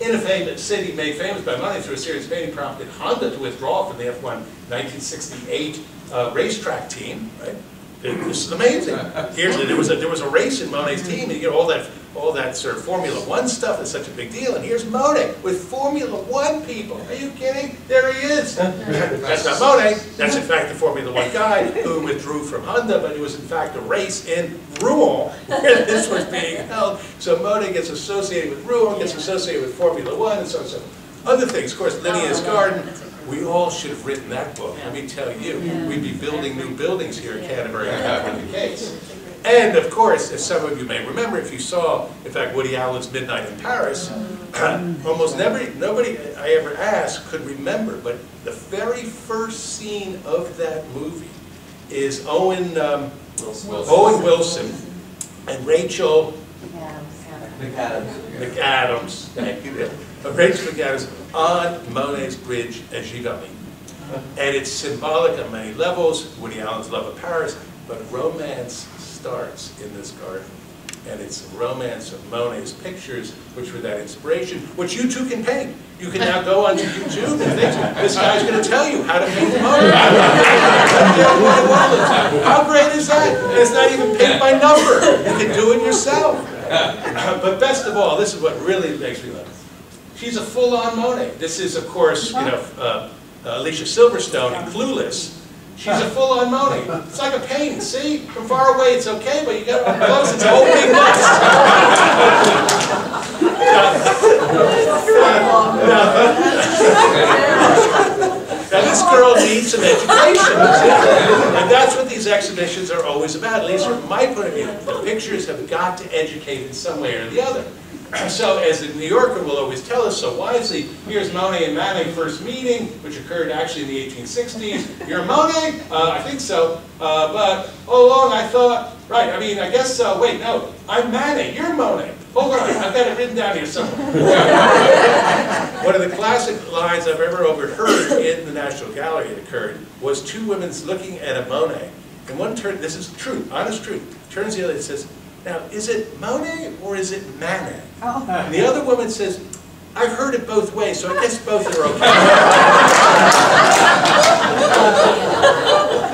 C: in a famous city made famous by Monet through a series of painting prompted Honda to withdraw from the F1 1968 uh, racetrack team, right? This is amazing. There was a, there was a race in Monet's team, and you know, all that, all that sort of Formula One stuff is such a big deal, and here's Monet with Formula One people. Are you kidding? There he is. That's not Monet, that's in fact the Formula One guy who withdrew from Honda, but it was in fact a race in Rouen [LAUGHS] where this was being held. So Monet gets associated with Rouen, gets associated with Formula One, and so on and so forth. Other things, of course, oh, Linnea's Garden, we all should have written that book, let me tell you. We'd be building new buildings here at Canterbury if that were the case. [LAUGHS] And of course, as some of you may remember, if you saw, in fact, Woody Allen's Midnight in Paris, [CLEARS THROAT] almost nobody, nobody I ever asked could remember, but the very first scene of that movie is Owen, um, Owen Wilson and Rachel
G: McAdams.
C: McAdams, thank you. of Rachel McAdams on Monet's bridge at Giverny. And it's symbolic on many levels, Woody Allen's love of Paris, but romance starts in this garden. And it's the romance of Monet's pictures, which were that inspiration, which you too can paint. You can now go onto YouTube and things. This guy's going to tell you how to paint Monet. [LAUGHS] How great is that? And it's not even paint by number. You can do it yourself. But best of all, this is what really makes me laugh. She's a full-on Monet. This is, of course, you know, uh, uh, Alicia Silverstone in Clueless. She's a full-on Monet. It's like a painting, see? From far away it's okay, but you get up close, it's big bust. Now, this girl needs some education, and that's what these exhibitions are always about, at least from my point of view. The pictures have got to educate in some way or the other. [CLEARS THROAT] So, as the New Yorker will always tell us so wisely, here's Monet and Manet first meeting, which occurred actually in the 1860s. You're Monet? Uh, I think so. Uh, but all along I thought, right, I mean, I guess so. Wait, no, I'm Manet. You're Monet. Hold on, I've got it written down here somewhere. [LAUGHS] One of the classic lines I've ever overheard in the National Gallery that occurred was two women looking at a Monet. And one turned, this is true, honest truth, turns the other and says, now, is it Monet or is it Manet? Oh. And the other woman says, I've heard it both ways, so I guess both are okay. [LAUGHS]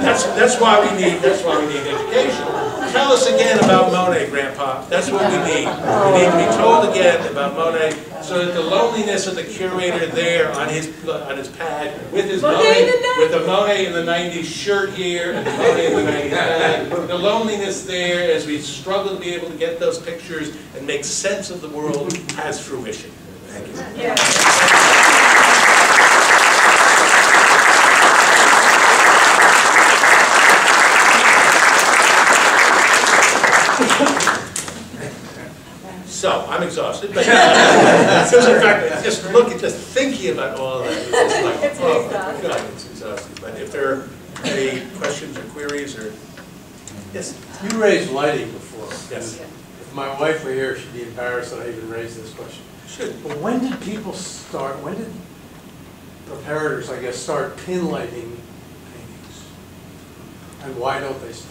C: that's, that's why we need, that's why we need education. Tell us again about Monet, Grandpa. That's what we need. We need to be told again about Monet, so that the loneliness of the curator there on his on his pad with his
B: Monet
C: Monet,
B: the
C: with the Monet in the '90s shirt here and the Monet in the '90s bag, [LAUGHS] the loneliness there as we struggle to be able to get those pictures and make sense of the world has fruition. Thank you.
B: Yeah.
C: So, I'm exhausted, but, [LAUGHS] because in fact, just looking, just thinking about all that, it's just like,
B: It's
C: oh my
B: exhausting.
C: God, it's exhausting. But if there are any questions or queries or, yes,
K: You raised lighting before.
C: yes,
K: If my wife were here, she'd be embarrassed that I even raised this question.
C: should.
K: But when did people start, when did preparators, I guess, start pin lighting paintings? And why don't they stop?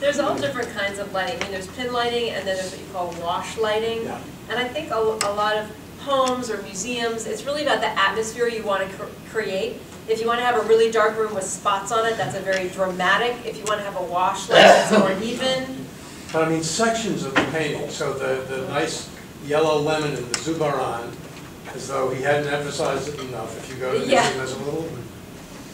B: There's all different kinds of lighting. I mean, there's pin lighting, and then there's what you call wash lighting.
K: Yeah.
B: And I think a, a lot of homes or museums, it's really about the atmosphere you want to cr- create. If you want to have a really dark room with spots on it, that's a very dramatic. If you want to have a wash light that's more [COUGHS] even,
K: But I mean, sections of the painting, so the, the nice yellow lemon in the Zurbarán, as though he hadn't emphasized it enough. If you go to the
B: Yeah.
K: museum, there's a little,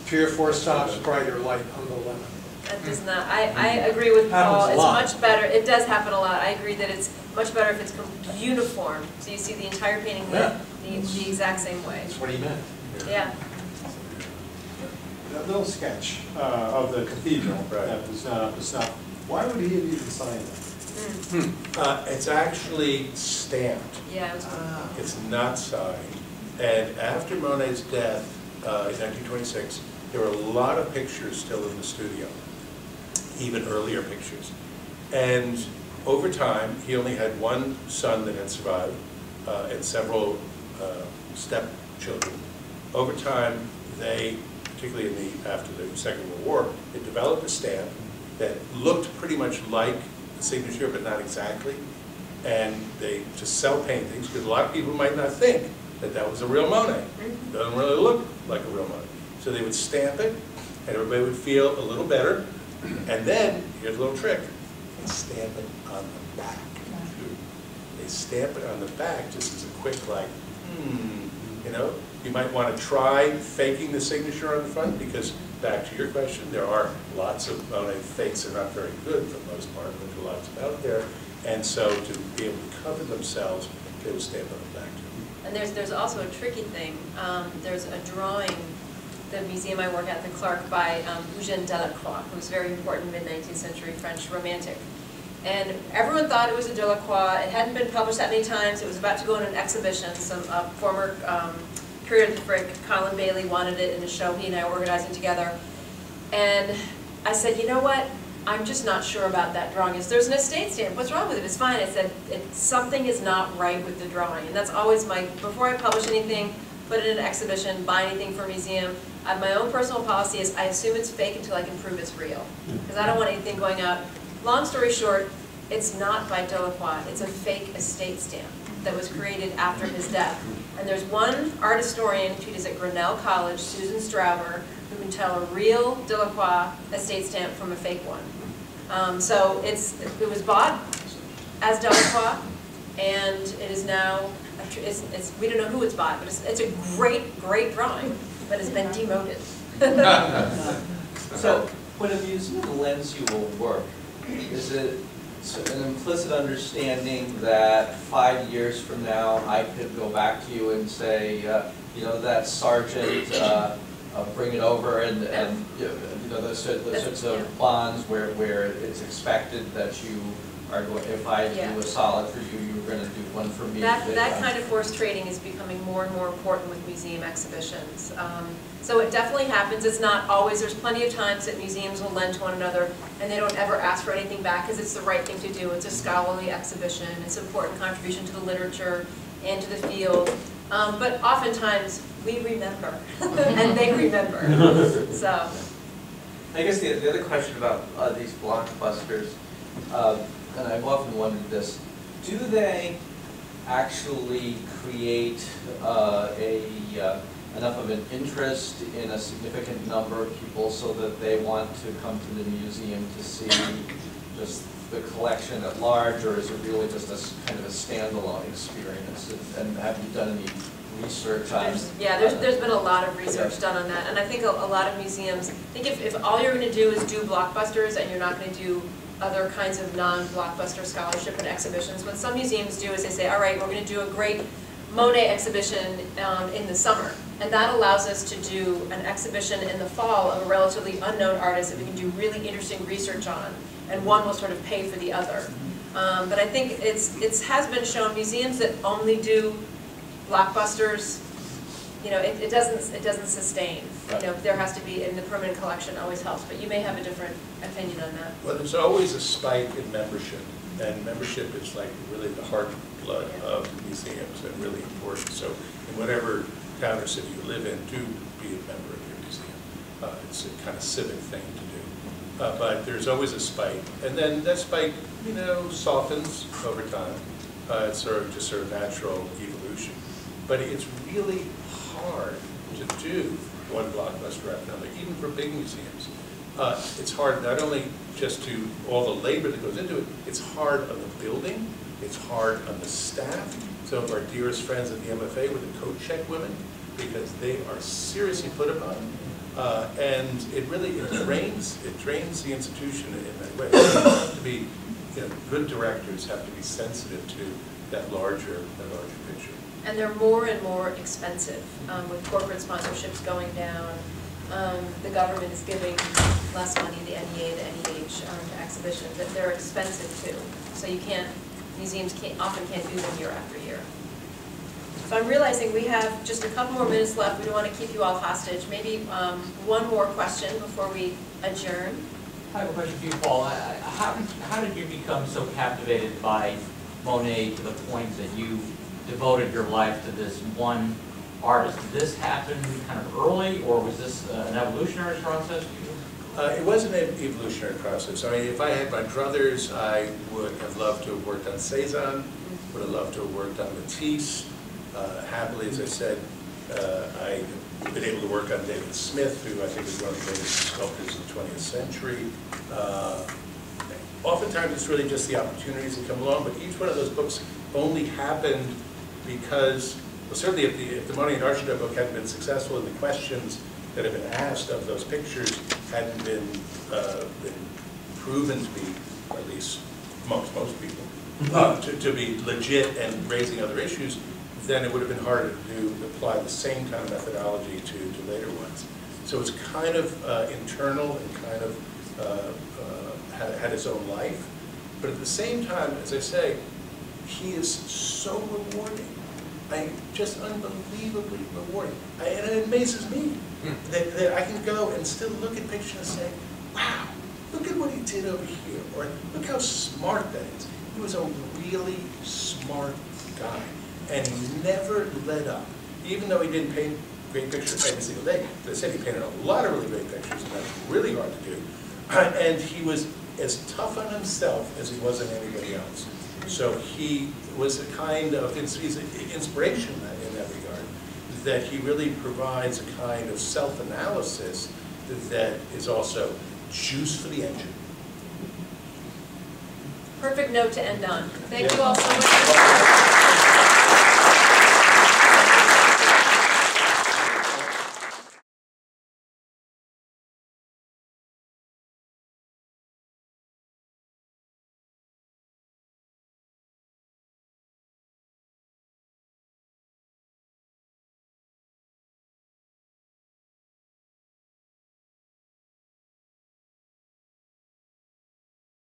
K: three or four stops brighter light on the lemon.
B: That does not, I, I agree with
K: Happens
B: Paul.
K: a
B: It's
K: lot.
B: much better, it does happen a lot. I agree that it's much better if it's com- uniform. So you see the entire painting lit
K: Yeah.
B: the, the exact same way.
K: That's what he meant.
B: Yeah.
L: That little sketch uh, of the cathedral
C: Right.
L: that was not up to snuff, why would he have even signed that?
B: Mm.
C: Uh, it's actually stamped.
B: Yeah, it was.
C: It's not signed. And after Monet's death uh, in 1926, there were a lot of pictures still in the studio, even earlier pictures. And over time, he only had one son that had survived uh, and several uh, stepchildren. Over time, they, particularly in the, after the Second World War, they developed a stamp that looked pretty much like the signature, but not exactly and they to sell paintings, because a lot of people might not think that that was a real Monet. It Doesn't really look like a real Monet. So they would stamp it, and everybody would feel a little better, and then, here's a little trick, they stamp it on the back. They stamp it on the back just as a quick like, hmm, you know? You might want to try faking the signature on the front, because back to your question, there are lots of Monet fakes, they're not very good for the most part, but there are lots out there. And so to be able to cover themselves, they would stamp on the back too.
B: And there's, there's also a tricky thing. Um, there's a drawing, the museum I work at, the Clark, by um, Eugène Delacroix, who's a very important mid-19th century French romantic. And everyone thought it was a Delacroix. It hadn't been published that many times. It was about to go on an exhibition. Some uh, former um, curator of the Frick, Colin Bailey, wanted it in a show he and I were organizing together. And I said, you know what? I'm just not sure about that drawing. Is there's an estate stamp, what's wrong with it? It's fine. I said, something is not right with the drawing. And that's always my, before I publish anything, put it in an exhibition, buy anything for a museum, I my own personal policy is I assume it's fake until I can prove it's real. Because I don't want anything going out. Long story short, it's not by Delacroix, it's a fake estate stamp that was created after his death. And there's one art historian, she is at Grinnell College, Susan Strauber, who can tell a real Delacroix estate stamp from a fake one. Um, so it's, it was bought as Delacroix, and it is now, it's, it's, we don't know who it's by, but it's, it's a great, great drawing, but it's been demoted. [LAUGHS]
M: So, when a the lens you will work, is it s- an implicit understanding that five years from now, I could go back to you and say, uh, you know, that Sargent, uh, uh, bring it over and, and, you know, those those sorts of bonds where, where it's expected that you are going, if I
B: Yeah.
M: do a solid for you, you're gonna do one for me.
B: That, that kind of forced trading is becoming more and more important with museum exhibitions. Um, So it definitely happens, it's not always, there's plenty of times that museums will lend to one another and they don't ever ask for anything back because it's the right thing to do. It's a scholarly exhibition, it's an important contribution to the literature and to the field. Um, But oftentimes, we remember, [LAUGHS] and they remember, [LAUGHS] so.
M: I guess the, the other question about uh, these blockbusters, uh, and I've often wondered this, do they actually create uh, a, uh, enough of an interest in a significant number of people so that they want to come to the museum to see just the collection at large, or is it really just a kind of a standalone experience? And have you done any research on?
B: There's- Yeah, there's, there's been a lot of research done on that, and I think a, a lot of museums, I think if, if all you're gonna do is do blockbusters and you're not gonna do other kinds of non-blockbuster scholarship and exhibitions, what some museums do is they say, all right, we're gonna do a great Monet exhibition, um, in the summer. And that allows us to do an exhibition in the fall of a relatively unknown artist that we can do really interesting research on, and one will sort of pay for the other. Um, but I think it's, it's, has been shown, museums that only do blockbusters, you know, it, it doesn't, it doesn't sustain. You know, there has to be, and the permanent collection always helps, but you may have a different opinion on that.
C: Well, there's always a spike in membership, and membership is like really the heart blood of museums and really important. So in whatever town or city you live in, do be a member of your museum. Uh, It's a kind of civic thing to do. Uh, But there's always a spike, and then that spike, you know, softens over time. Uh, It's sort of just sort of natural evolution. But it's really hard to do one blockbuster after another, even for big museums. Uh, It's hard not only just to, all the labor that goes into it, it's hard on the building, it's hard on the staff. Some of our dearest friends at the MFA were the coat check women, because they are seriously put upon. Uh, And it really, it drains, it drains the institution in that way. To be, you know, good directors have to be sensitive to that larger, that larger picture.
B: And they're more and more expensive, um, with corporate sponsorships going down. Um, the government is giving less money, the NEA, the NEH, um, to exhibitions, that they're expensive too. So you can't, museums can't, often can't do them year after year. So I'm realizing we have just a couple more minutes left, we don't want to keep you all hostage. Maybe, um, one more question before we adjourn.
N: I have a question for you, Paul. How how did you become so captivated by Monet to the point that you devoted your life to this one artist? Did this happen kind of early, or was this uh, an evolutionary process?
C: Uh, It wasn't an evolutionary process. I mean, if I had my druthers, I would have loved to have worked on Cezanne, would have loved to have worked on Matisse. Uh, Happily, as I said, uh, I've been able to work on David Smith, who I think is one of the greatest sculptors of the 20th century. Uh, Oftentimes, it's really just the opportunities that come along, but each one of those books only happened because, well, certainly if the, if the Monet at Argenteuil book hadn't been successful, and the questions that have been asked of those pictures hadn't been, uh, been proven to be, or at least amongst most people, uh, to, to be legit and raising other issues, then it would have been harder to do, apply the same kind of methodology to, to later ones. So it's kind of uh, internal and kind of uh, uh, had, had its own life. But at the same time, as I say, he is so rewarding. I, just unbelievably rewarding. I- And it amazes me hmm. that, that I can go and still look at pictures and say, wow, look at what he did over here, or look how smart that is. He was a really smart guy, and he never let up, even though he didn't paint great pictures every single day. Said, he painted a lot of really great pictures, and that's really hard to do. [CLEARS THROAT] And he was as tough on himself as he was on anybody else. So he was a kind of, he's an inspiration in that- in that regard, that he really provides a kind of self-analysis that is also juice for the engine.
B: Perfect note to end on. Thank you all so much.